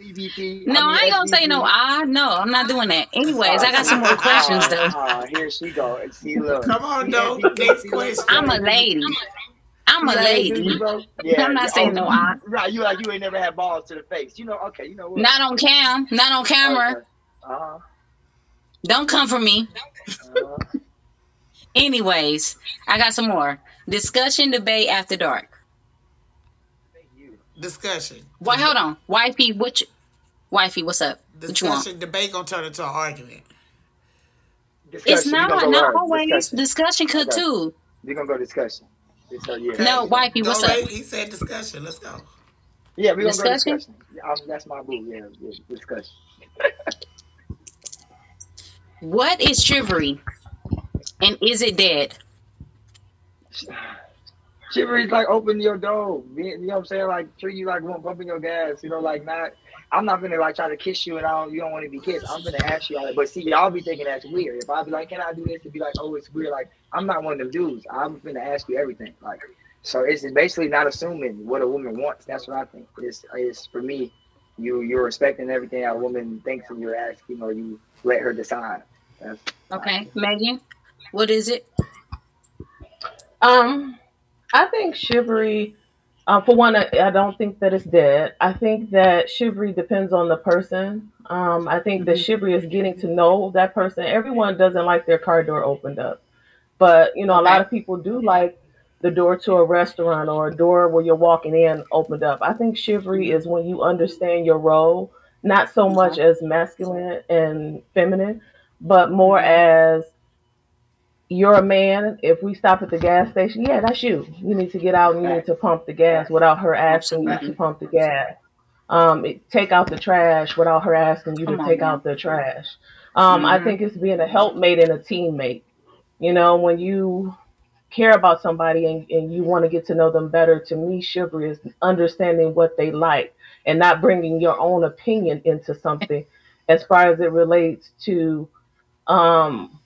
Thank you, EBT. No, I mean ain't gonna say no I ah. No, I'm not doing that. Anyways, I got some more questions though. Oh, here she go. See, look. Come on, See, Doe. Next question. I'm a lady. I'm a lady. Yeah, I'm not yeah, saying oh, no ah. Right, you like you ain't never had balls to the face. You know, okay, you know what? Not on cam. Not on camera. Uh-huh. Don't come for me. uh-huh. (laughs) Anyways, I got some more. Discussion, debate after dark. Discussion. Why? Hold on, wifey. What? You, wifey, what's up? What you want? Discussion. Debate gonna turn into an argument. It's Discussion. We not gonna go not always. Discussion. Discussion could Okay. too. We're gonna go discussion. It's, yeah. No, wifey, what's Dore, up? He said discussion. Let's go. Yeah, we're gonna Discussion? go discussion. Um, that's my boo. Yeah, yeah, discussion. What is chivalry, and is it dead? (sighs) (laughs) Chivalry's like open your door. You know what I'm saying? Like treat you like one pumping your gas. You know, like not. I'm not gonna like try to kiss you and I don't. You don't want to be kissed. I'm gonna ask you. Like, but see, y'all be thinking that's weird. If I be like, can I do this? To be like, oh, it's weird. Like I'm not one of them dudes. I'm gonna ask you everything. Like, so it's basically not assuming what a woman wants. That's what I think. It's it's for me. You you're respecting everything a woman thinks and you're asking or you let her decide. That's Okay, Megan, what is it? Um, I think chivalry. Uh, for one, I, I don't think that it's dead. I think that chivalry depends on the person. Um, I think that Mhm. chivalry is getting to know that person. Everyone doesn't like their car door opened up, but you know, a lot of people do like the door to a restaurant or a door where you're walking in opened up. I think chivalry is when you understand your role, not so much as masculine and feminine, but more as you're a man. If we stop at the gas station, yeah, that's you. You need to get out and you need to pump the gas without her asking you to pump the gas. Um, it- take out the trash without her asking you to take out the trash. Um, I Mhm. think it's being a helpmate and a teammate. You know, when you care about somebody and, and you want to get to know them better, to me, chivalry is understanding what they like and not bringing your own opinion into something as far as it relates to um,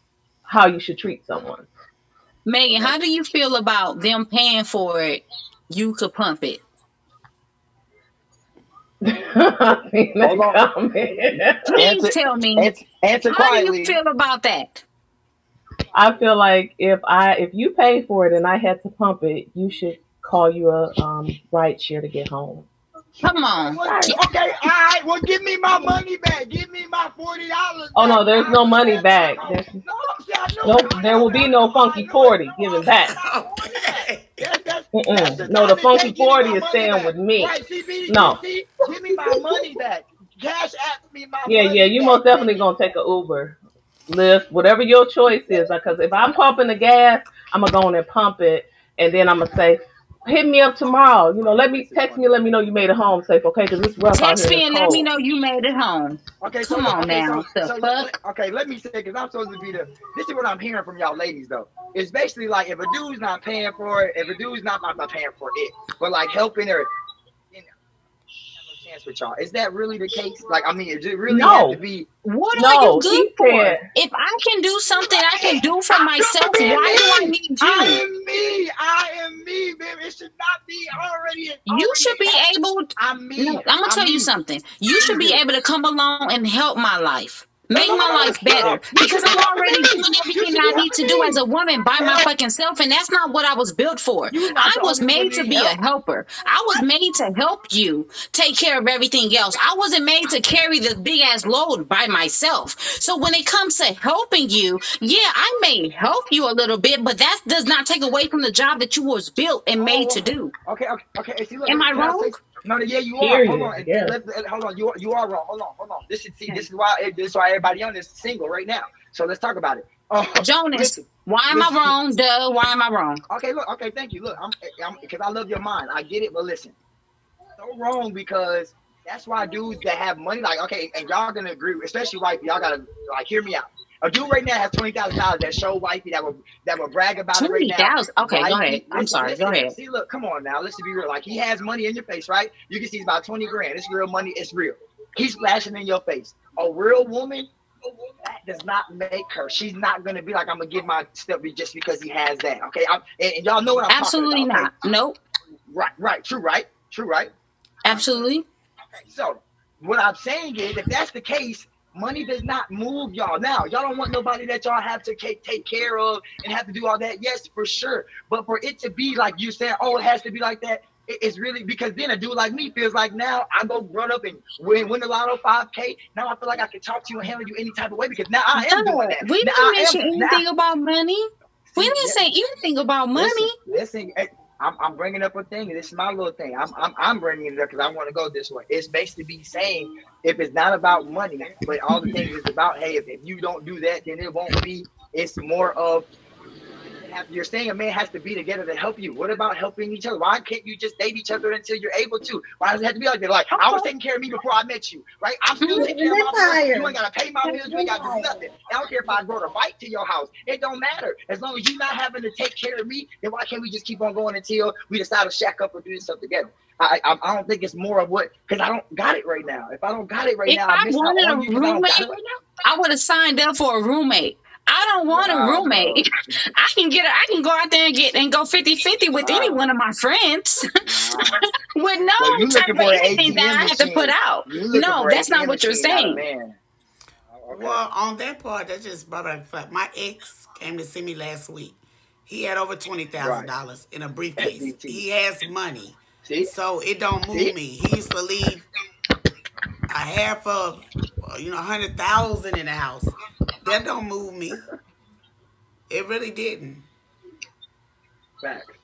how you should treat someone. Megan, how do you feel about them paying for it? You could pump it. (laughs) I seen Hold on. Please Answer- tell me. Answer, answer How do you feel about that? I feel like if I if you pay for it and I had to pump it, you should call you a um, ride share to get home. Come on. What? Okay, all right. Well, give me my money back. Give me my forty dollars. Oh no, there's no money back. There's, No, see, nope, there will be no funky forty given back. (laughs) That's- that's- Mm-mm. that's No, the funky take, give me my 40 is staying back. with me. Right, see, see, No. see, give me my money back. Cash app me my Yeah, money yeah, you back, most definitely gonna take a Uber, Lyft, whatever your choice is. Because if I'm pumping the gas, I'm gonna go in and pump it, and then I'm gonna say, hit me up tomorrow. You know, let me text me, let me know you made it home safe, okay? Because it's rough out Text here. me It's and let me know you made it home. Okay, so Come on okay, now. So, so fuck? okay, let me say because I'm supposed to be the. This is what I'm hearing from y'all ladies though. It's basically like if a dude's not paying for it, if a dude's not not, not paying for it, but like helping her. You know, have no chance with y'all. Is that really the case? Like, I mean, is it really No. have to be? What are No, you good for? said- If I can do something I can do for myself, good for why do I need me. I you? am me. I am me, baby. It should not be already. You should be attached. able I'm me. No, I'm gonna tell you something. You should be (laughs) able to come along and help my life. Make my life better because I'm already doing everything that I need to do as a woman by my fucking self, and that's not what I was built for. I was made to be a helper. I was made to help you take care of everything else. I wasn't made to carry this big ass load by myself. So when it comes to helping you, yeah, I may help you a little bit, but that does not take away from the job that you was built and made to do. Okay, okay, okay. See, look, Am I wrong? Say- no, yeah, you are. Hold on, yeah. Let- let- hold on. You are, you are wrong. Hold on, hold on. This is see. This is why. Eh, this is why everybody on this is single right now. So let's talk about it. Oh, Jonas, listen. why am listen. I wrong? Duh, why am I wrong? Okay, look. Okay, thank you. Look, I'm, eh, I'm, because I love your mind. I get it, but listen, so wrong because that's why dudes that have money, like, okay, and y'all gonna agree, especially white, y'all gotta like hear me out. A dude right now has twenty thousand dollars that show wifey that will that will brag about it right Twenty now. thousand. Okay, go Wifey- ahead. I'm listen, sorry. Go listen, ahead. See, look, come on now. Let's be real. Like he has money in your face, right? You can see it's about twenty grand. It's real money. It's real. He's flashing in your face. A real woman, that does not make her. She's not gonna be like, I'm gonna give my stuff just because he has that. Okay, I'm, and, and y'all know what I'm Absolutely talking about. not. Nope. Right, right, true, right, true, right. Absolutely. Okay, so what I'm saying is, if that's the case, money does not move y'all. Now, y'all don't want nobody that y'all have to take, take care of and have to do all that. Yes, for sure. But for it to be like you said, oh, it has to be like that. It's really because then a dude like me feels like now I go run up and win, win the lotto 5K. Now I feel like I can talk to you and handle you any type of way because now I am doing that. We Now didn't mention am- now- anything about money. We didn't say anything about money. Listen, listen eh, I'm, I'm bringing up a thing. This is my little thing. I'm, I'm, I'm bringing it up because I want to go this way. It's basically be saying if it's not about money, but all the things is about, hey, if, if you don't do that, then it won't be. It's more of you're saying a man has to be together to help you. What about helping each other? Why can't you just date each other until you're able to? Why does it have to be like that? Like I was taking care of me before I met you, right? I'm still taking care of my bills. You ain't gotta pay my bills. You ain't gotta do nothing. I don't care if I brought a bike to your house. It don't matter. As long as you're not having to take care of me, then why can't we just keep on going until we decide to shack up or do this stuff together? I, I I don't think it's more of what because I don't got it right now. If I don't got it right If now, I miss out wanted on a you 'cause I don't got it roommate, right now. I would have signed up for a roommate. I don't want a roommate. (laughs) I can get. A, I can go out there and get and go 50-50 with Wow. any one of my friends Wow. (laughs) with no Well, type of anything ATM that I have to put out. No, that's not what you're machine, not a saying. man. Okay. Well, on that part, that just brought back the. My ex came to see me last week. He had over twenty thousand dollars in a briefcase. SDT. He has money, See? so it don't move See? me. He used to leave a half of, uh, you know, a hundred thousand in the house. That don't move me. It really didn't. Facts.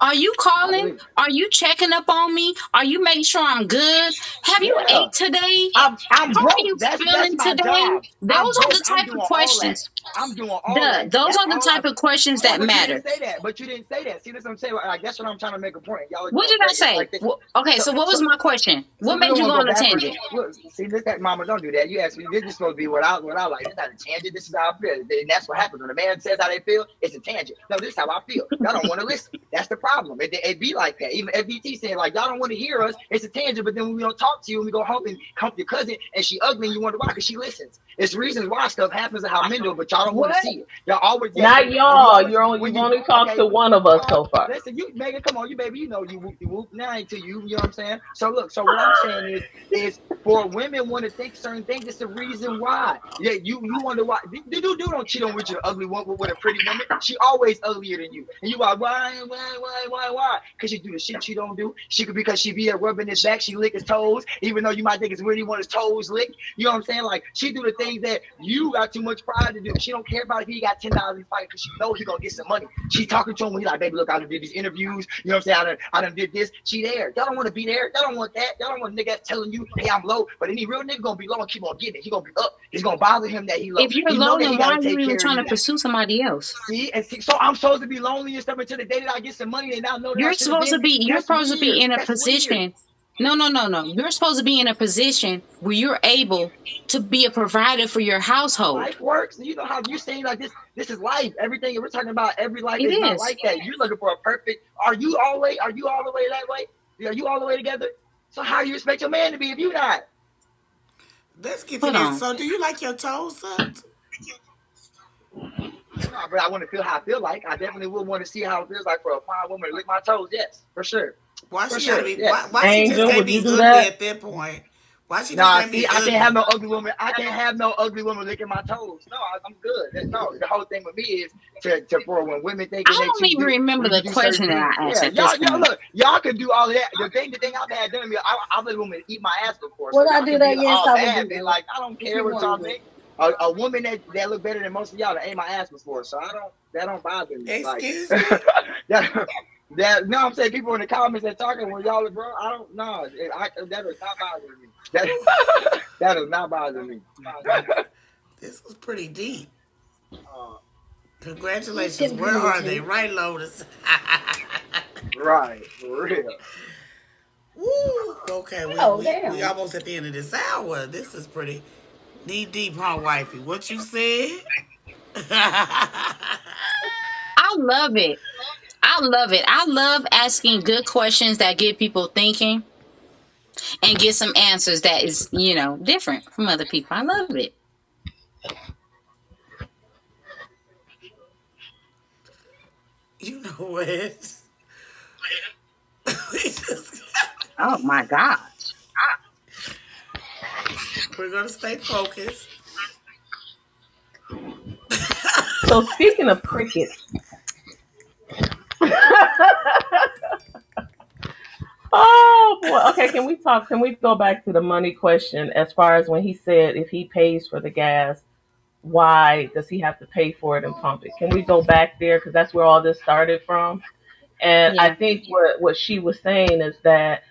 Are you calling? Are you checking up on me? Are you making sure I'm good? Have you Yeah. ate today? I'm, I'm How broke. are you That's, that's feeling my today? job. Those I'm are broke. the I'm type of questions. I'm doing all that. those That's are the type I- of questions that but matter. Say that. But you didn't say that. See, that's what I'm saying. Like that's what I'm trying to make a point. Y'all What did I say? like. Wh- Okay, so what was my question? What we made you go on a tangent? Look, see, this that mama don't do that. You ask me, this is supposed to be what I what I like. It's not a tangent. This is how I feel. And that's what happens when a man says how they feel. It's a tangent. No, this is how I feel. Y'all don't want to listen. That's the problem. It, it be like that. Even FBT saying like y'all don't want to hear us. It's a tangent. But then when we don't talk to you, and we go home and hump your cousin, and she ugly, and you wonder why? Because she listens. It's reasons why stuff happens and how men do, it, but y'all don't want to see it. Y'all always Not y'all. You're only you've only talked okay, to one of us so uh, far. Listen, you Megan, come on, you baby, you know you whoop whoop. Now ain't to you, you know what I'm saying? So look, so what I'm saying is is for women want to think certain things, it's the reason why. Yeah, you you wonder why the dude dude don't cheat on with your ugly woman with a pretty woman. She always uglier than you. And you like, why, why, why, why, why? Because she do the shit she don't do. She could because she be there rubbing his back, she lick his toes, even though you might think it's weird he want his toes licked. You know what I'm saying? Like she do the things that you got too much pride to do. She don't care about if he got ten dollars in fight because she know he gonna get some money. She talking to him when he like, baby, look, I done did these interviews. You know what I'm saying? I done, I done did this. She there. Y'all don't want to be there. Y'all don't want that. Y'all don't want a nigga telling you, hey, I'm low. But any real nigga gonna be low and keep on getting it. He gonna be up. It's gonna bother him that he low. If you're He low, then why are you even trying to pursue somebody else? See, and see, so I'm supposed to be lonely and stuff until the day that I get some money and I know that You're supposed to be. You're That's supposed to be in a That's weird. Position. No, no, no, no. You're supposed to be in a position where you're able to be a provider for your household. Life works. You know how you're saying like this. This is life. Everything we're talking about. Every life It is not like that. You're looking for a perfect. Are you all the way? Are you all the way that way? Are you all the way together? So how you expect your man to be if you're not? Let's get to Hold this. on. So, do you like your toes sucked? No, but I want to feel how I feel like. I definitely would want to see how it feels like for a fine woman to lick my toes. Yes, for sure. Why For she sure, gotta be? yeah. Why, why she Angel, just can't be ugly that? at that point? Why she just Nah, can't be see, I ugly? can't have no ugly woman. I can't have no ugly woman licking my toes. No, I, I'm good. That's, no, the whole thing with me is to, to for when women think I they don't even do- remember the question that I asked Yeah, y'all, y'all look, y'all can do all that. The thing, the thing I've had done to me, I, I've let women eat my ass before. Would so I y'all do that? be Yes, I would do man. that. Like I don't care you what wanna y'all think. A, a woman that, that look better than most of y'all that ate my ass before, so I don't that don't bother me. Like, Excuse me? (laughs) that, that no, I'm saying people in the comments that talking when y'all are bro. I don't know. I, that not bothering me. That, that does not bothering (laughs) me. This was pretty deep. Uh, Congratulations. Where be are with they? Right, Lotus. (laughs) right, for real. Woo. Okay, we, Oh, we, we almost at the end of this hour. This is pretty knee deep, huh, wifey? What you said? (laughs) I love it. I love it. I love asking good questions that get people thinking and get some answers that is, you know, different from other people. I love it. you know what? (laughs) Oh my gosh. we're gonna stay focused. So speaking of crickets. (laughs) oh boy. Okay, can we talk? Can we go back to the money question as far as when he said if he pays for the gas, why does he have to pay for it and pump it? Can we go back there because that's where all this started from? And I think what what she was saying is that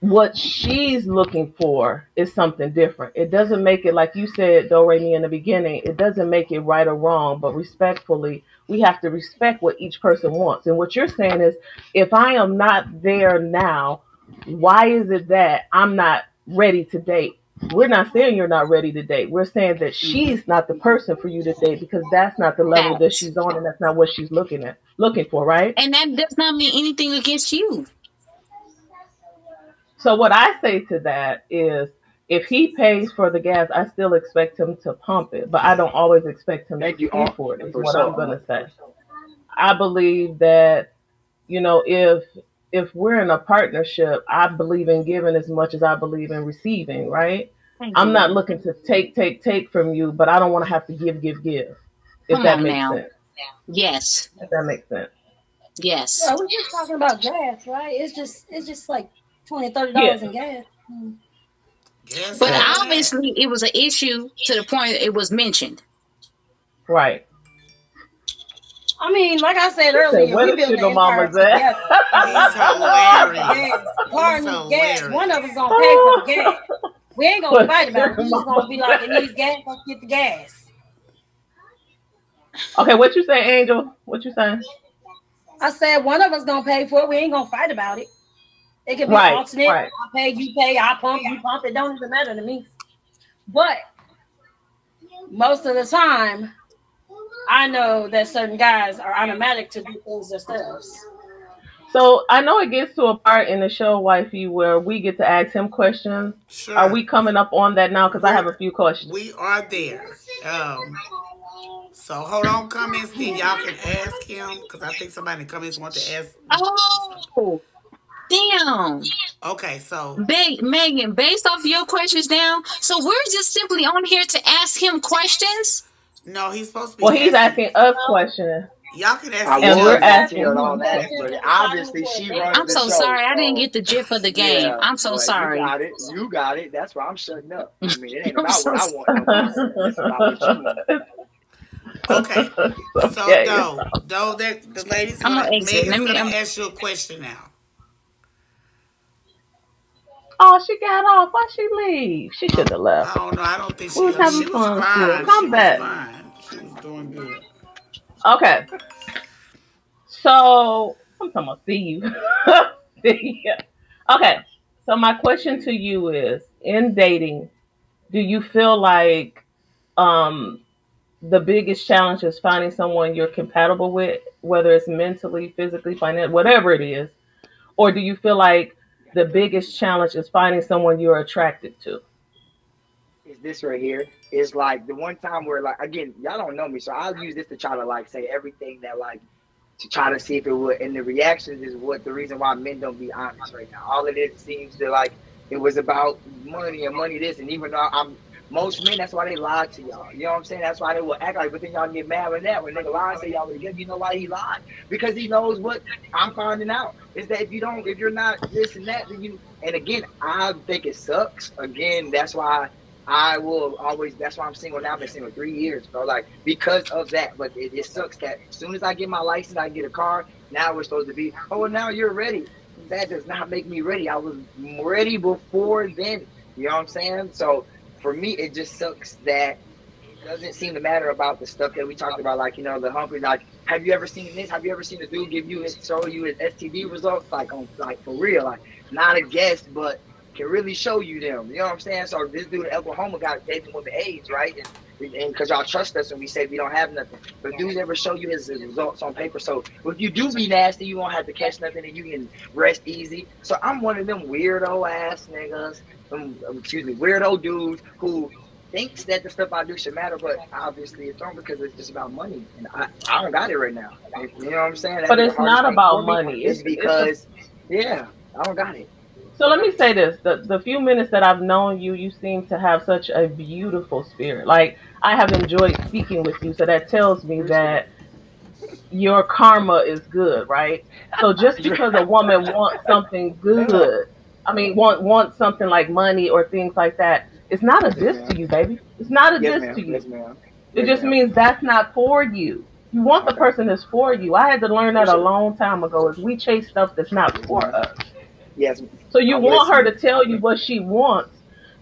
what she's looking for is something different. It doesn't make it like you said, Do in the beginning. It doesn't make it right or wrong, but respectfully, we have to respect what each person wants. And what you're saying is, if I am not there now, why is it that I'm not ready to date? We're not saying you're not ready to date. We're saying that she's not the person for you to date because that's not the level that she's on, and that's not what she's looking at, looking for, right? And that does not mean anything against you. So what I say to that is if he pays for the gas, I still expect him to pump it, but I don't always expect him Thank to you pay all for it. Is for what sure. I'm gonna say. I believe that you know if if we're in a partnership, I believe in giving as much as I believe in receiving, right? Thank I'm you. not looking to take, take, take from you, but I don't want to have to give, give, give. If Come that on makes now. sense. Yes. If that makes sense. Yes. Yeah, we're just talking about gas, right? It's just it's just like 20 30 dollars in gas. Mm. Yes, But yeah. obviously, it was an issue to the point it was mentioned. Right. I mean, like I said said, earlier, "Where we the built the empire mamas at?" together. He's hilarious. Gas, car gas. One of us gonna pay for the (laughs) gas. We ain't gonna What fight about it. We just gonna be like, it mamas? needs gas. Let's get the gas. Okay, what you say, Angel? What you saying? I said one of us gonna pay for it. We ain't gonna fight about it. It could be Right, alternate. right. I pay, you pay, I pump, you pump. It don't even matter to me. But most of the time, I know that certain guys are automatic to do things themselves. So I know it gets to a part in the show, wifey, where we get to ask him questions. Sure. Are we coming up on that now? Because I have a few questions. We are there. Um, so hold on, comments. Then y'all can ask him because I think somebody in the comments want to ask. Oh, damn. Okay, so Ba- Megan, based off your questions now, so we're just simply on here to ask him questions. no, he's supposed to be. Well, he's asking us questions. Y'all can ask. I And we're asking detailed on him that, but obviously she runs I'm the so show, sorry. I didn't get the gist of the game. Yeah, I'm so sorry. You got it. You got it. That's why I'm shutting up. I mean, it (laughs) ain't about so what I want. No. It's about what you want. Okay, (laughs) so Okay. though, though that the ladies, I'm gonna, gonna exit. Let me- gonna I'm- ask you a question now. Oh, she got off. Why she leave? She should have left. I don't know. I don't think she We was was. having She was fun, fine. Come she back. Was fine. She was doing good. Okay. So I'm talking about see you. (laughs) Okay. So my question to you is in dating, do you feel like um the biggest challenge is finding someone you're compatible with, whether it's mentally, physically, financially, whatever it is? Or do you feel like the biggest challenge is finding someone you're attracted to? is this right here is like the one time where like again y'all don't know me so i'll use this to try to like say everything that like to try to see if it would and the reactions is what the reason why men don't be honest right now all of it seems to like it was about money and money this and even though i'm most men that's why they lie to y'all you know what i'm saying that's why they will act like but then y'all get mad with that when nigga lie and say y'all together you know why he lied because he knows what i'm finding out is that if you don't if you're not this and that then you and again i think it sucks again that's why I will always. That's why I'm single now. I've been single three years, bro. Like because of that. But it, it sucks that as soon as I get my license, I get a car. Now we're supposed to be. Oh, well, now you're ready. That does not make me ready. I was ready before then. You know what I'm saying? So for me, it just sucks that it doesn't seem to matter about the stuff that we talked about, like you know the humping. Like, have you ever seen this? Have you ever seen a dude give you his show you his STD results? Like on like for real, like not a guest, but can really show you them. You know what I'm saying? So this dude in Oklahoma got dating with the AIDS, right? And because y'all trust us and we say we don't have nothing. But dudes never show you his results on paper. So if you do be nasty, you won't have to catch nothing and you can rest easy. So I'm one of them weirdo ass niggas, um, um, excuse me, weirdo dudes who thinks that the stuff I do should matter, but obviously it's don't because it's just about money. And I, I don't got it right now. You know what I'm saying? That's But it's not about money. It's It's- it's because, yeah, I don't got it. So let me say this: the the few minutes that I've known you, you seem to have such a beautiful spirit. Like I have enjoyed speaking with you, so that tells me that your karma is good, right? So just because a woman wants something good, I mean, want wants something like money or things like that, it's not a diss to you, baby. It's not a Yes, diss to you. Yes. It just means that's not for you. You want the person that's for you. I had to learn that a long time ago. Is we chase stuff that's not for us. Yes, So you I'm want her to tell you what she wants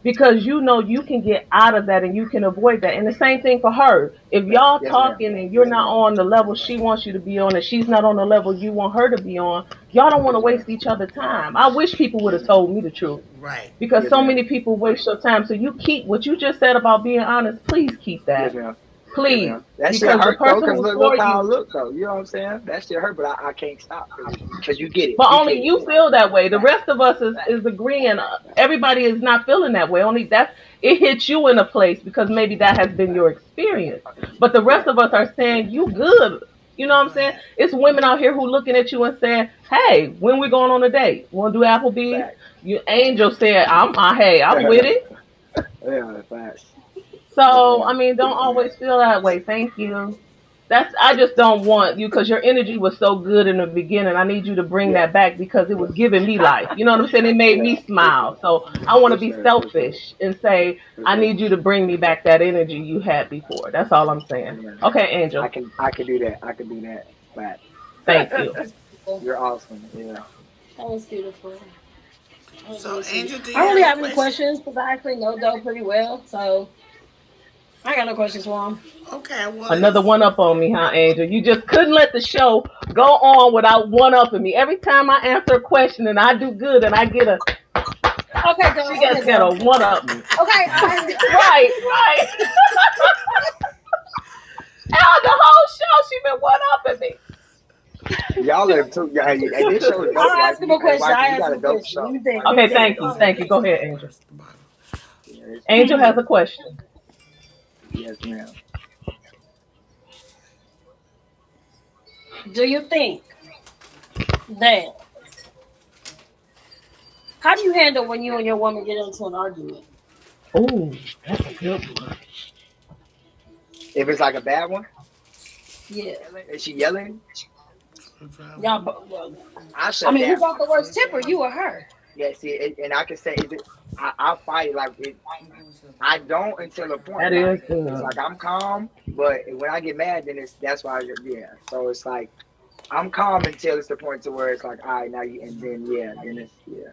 because you know you can get out of that and you can avoid that. And the same thing for her. If y'all Yes, talking and you're not on the level she wants you to be on and she's not on the level you want her to be on, y'all don't want to waste each other time. I wish people would have told me the truth Right. because Yes, so ma'am. many people waste your time. So you keep what you just said about being honest. Please keep yes, that. ma'am. Please. Yeah. That shit hurt though, because look, look how I look though. You know what I'm saying? That shit hurt, but I, I can't stop because you get it. But You only you it. feel that way. The rest of us is, is agreeing. Everybody is not feeling that way. Only that it hits you in a place because maybe that has been your experience. But the rest of us are saying you good. You know what I'm saying? It's women out here who looking at you and saying, "Hey, when we going on a date? Want to do Applebee's?" Fact. You Angel said, "I'm, uh, hey, I'm with it." Yeah, fast. So I mean, don't always feel that way. Thank you. That's I just don't want you because your energy was so good in the beginning. I need you to bring that back because it was giving me life. You know what I'm saying? It made me smile. So I want to be selfish and say I need you to bring me back that energy you had before. That's all I'm saying. Okay, Angel. I Angel. can I can do that. I can do that. Fast. Thank you. (laughs) You're awesome. Yeah. That was beautiful. So. Angel, do you I don't really have have any question? questions because I actually know Doe pretty well. So I got no questions for him. Okay, well, Another one up on me, huh, Angel? You just couldn't let the show go on without one upping me. Every time I answer a question and I do good and I get a Okay, Doe. she gets Okay, get Doe. a one up me. Okay. Right, right. (laughs) Hell, the whole show she been one upping me. Y'all are too. Yeah, hey, hey, this show is dope. I'll Like, ask him a question. like, I you ask got him a a dope question. Show. Okay, thank you, thank you. Go ahead, Angel. Angel has a question. Yes, ma'am. Do you think that how do you handle when you and your woman get into an argument? Oh, that's a good one. If it's like a bad one, Yeah, is she yelling? y'all. Well, I I mean, down. who got the worst temper? You or her? Yeah, see, and I can say it, I, I'll fight like it. I don't until a point. That is good. It's like I'm calm, but when I get mad, then it's that's why. I, yeah, so it's like I'm calm until it's the point to where it's like, all right, now you, and then yeah, then it's yeah.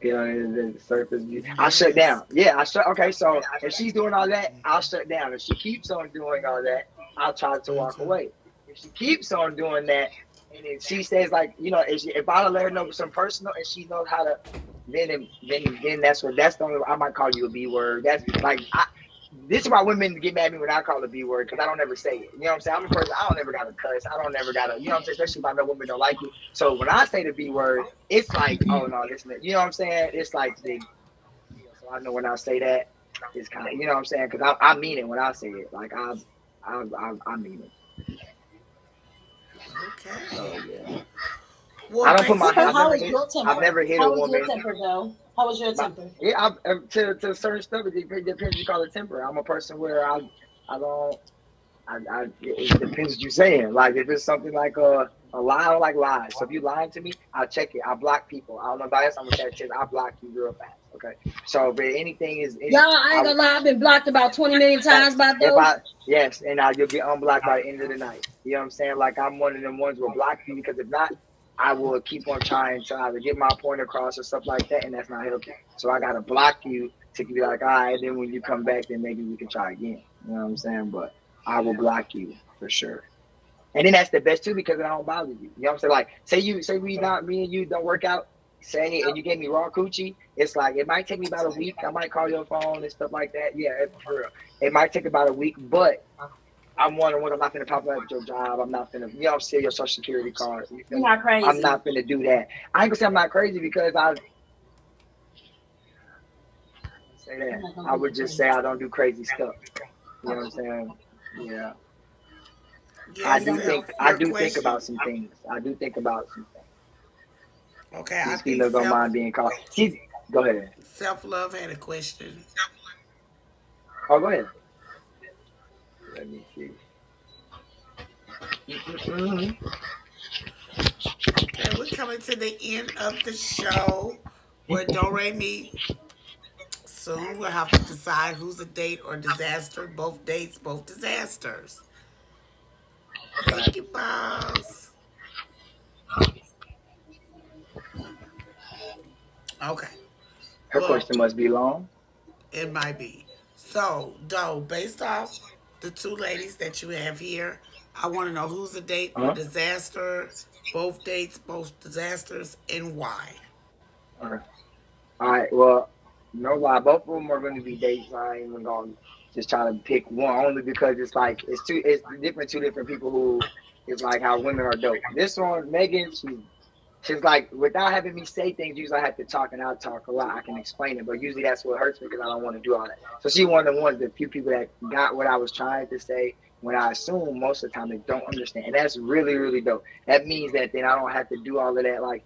You know, the, the surface. I shut down. Yeah, I shut. Okay, so if she's doing all that, I'll shut down. If she keeps on doing all that, I'll try to walk away. If she keeps on doing that, and she says like, you know, if, she, if I let her know some personal, and she knows how to, then then then that's what that's the only I might call you a B word. That's like I, this is why women get mad at me when I call a B word because I don't ever say it. You know what I'm saying? I'm a person. I don't ever got to cuss. I don't ever got to. You know what I'm saying? Especially if I know women don't like you. So when I say the B word, it's like, oh no, this. You know what I'm saying? It's like the. So I know when I say that, it's kind of you know what I'm saying because I, I mean it when I say it. Like I I I, I mean it. Okay. So yeah. Well, I don't put my- I've How never hit- your temper? I've never hit How a woman. your temper, though? How was your My- temper? Yeah, I, uh, to to certain stuff, it depends, you call it temper. I'm a person where I I don't I, I it depends what you're saying. Like if it's something like a a lie, I don't like lies. So if you lying to me, I'll check it. I block people. I don't know about this. I'm gonna check it. I block you real fast. Okay. So if anything is any- Y'all, I ain't gonna lie. I've been blocked about 20 million times by those. Yes, and I, you'll get unblocked by the end of the night. You know what I'm saying? Like I'm one of them ones who will block you because if not, I will keep on trying to either get my point across or stuff like that, and that's not helping. So I gotta block you to be like, all right, then when you come back, then maybe we can try again. You know what I'm saying? But I will block you for sure. And then that's the best too because I don't bother you. You know what I'm saying? Like, say you say we not me and you don't work out, say and you gave me raw coochie. It's like it might take me about a week. I might call your phone and stuff like that. Yeah, for real. It might take about a week, but I'm wondering what I'm not gonna pop up your job. I'm not gonna, you know, steal your social security card. You You're not crazy. I'm not gonna do that. I ain't gonna say I'm not crazy because I say that. I would just say I don't do crazy stuff. You know what I'm saying? Yeah. I do Self, think I your do think about some things. I do think about some things. Okay, I These think females don't self, mind being called. See, go ahead. self love had a question. Oh, go ahead. Let me see. Okay, we're coming to the end of the show. Where Do Re Mi. Soon we'll have to decide who's a date or disaster. Both dates, both disasters. Thank you, boss. Okay. Her Well- question must be long. It might be. So, Doe, based off the two ladies that you have here, I want to know who's a date or Uh-huh. disaster, both dates, both disasters, and why. All right. All right. Well, no lie, both of them are going to be dates. I ain't even going to just try to pick one only because it's like it's two. It's different. Two different people who it's like how women are dope. This one, Megan, she she's like without having me say things. Usually I have to talk and I talk a lot. I can explain it, but usually that's what hurts me because I don't want to do all that. So she one of the ones, the few people that got what I was trying to say. When I assume most of the time they don't understand, and that's really really dope. That means that then I don't have to do all of that like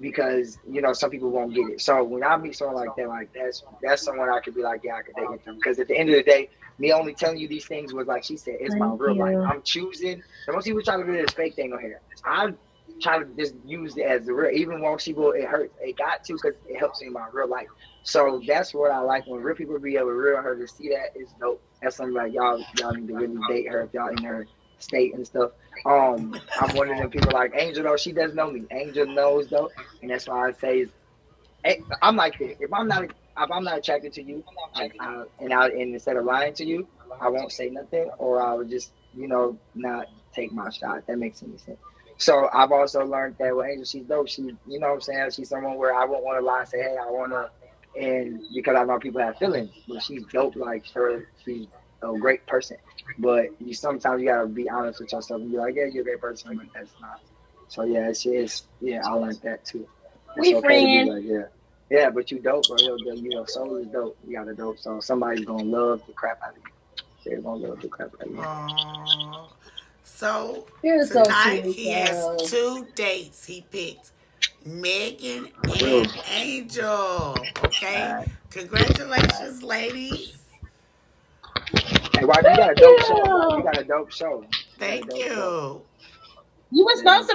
because you know some people won't get it. So when I meet someone like that, like that's that's someone I could be like, yeah, I could date with them. Because at the end of the day, me only telling you these things was like she said, it's my Thank real life. I'm choosing. And most people try to do this fake thing on here. I try to just use it as the real. Even when people, it hurts. It got to because it helps me in my real life. So that's what I like when real people be able to real her to see that is dope. That's something like y'all y'all need to really date her if y'all in her state and stuff. Um, I'm one of them people like Angel though. She does know me. Angel knows though, and that's why I say is, eh, I'm like this. If I'm not if I'm not attracted to you, like, I, and I and instead of lying to you, I won't say nothing, or I would just you know not take my shot. That makes any sense. So I've also learned that with Angel, she's dope. She, you know what I'm saying? She's someone where I won't want to lie and say, hey, I want to, and because I know people have feelings, but she's dope. Like her, she's a great person. But you sometimes you gotta be honest with yourself and be like, yeah, you're a great person, but that's not. So yeah, it's, it's yeah, I learned that too. It's We okay to be friends. Like, yeah. Yeah, but you dope, bro. You know, soul is dope. You got a dope soul. Somebody's gonna love the crap out of you. They're gonna love the crap out of you. Aw. So You're so tonight sweet. he girl. has two dates. He picked Megan and Angel. Okay. Congratulations, ladies. Hey, why you got a dope show? You got a dope show. Thank dope show. you. You were supposed to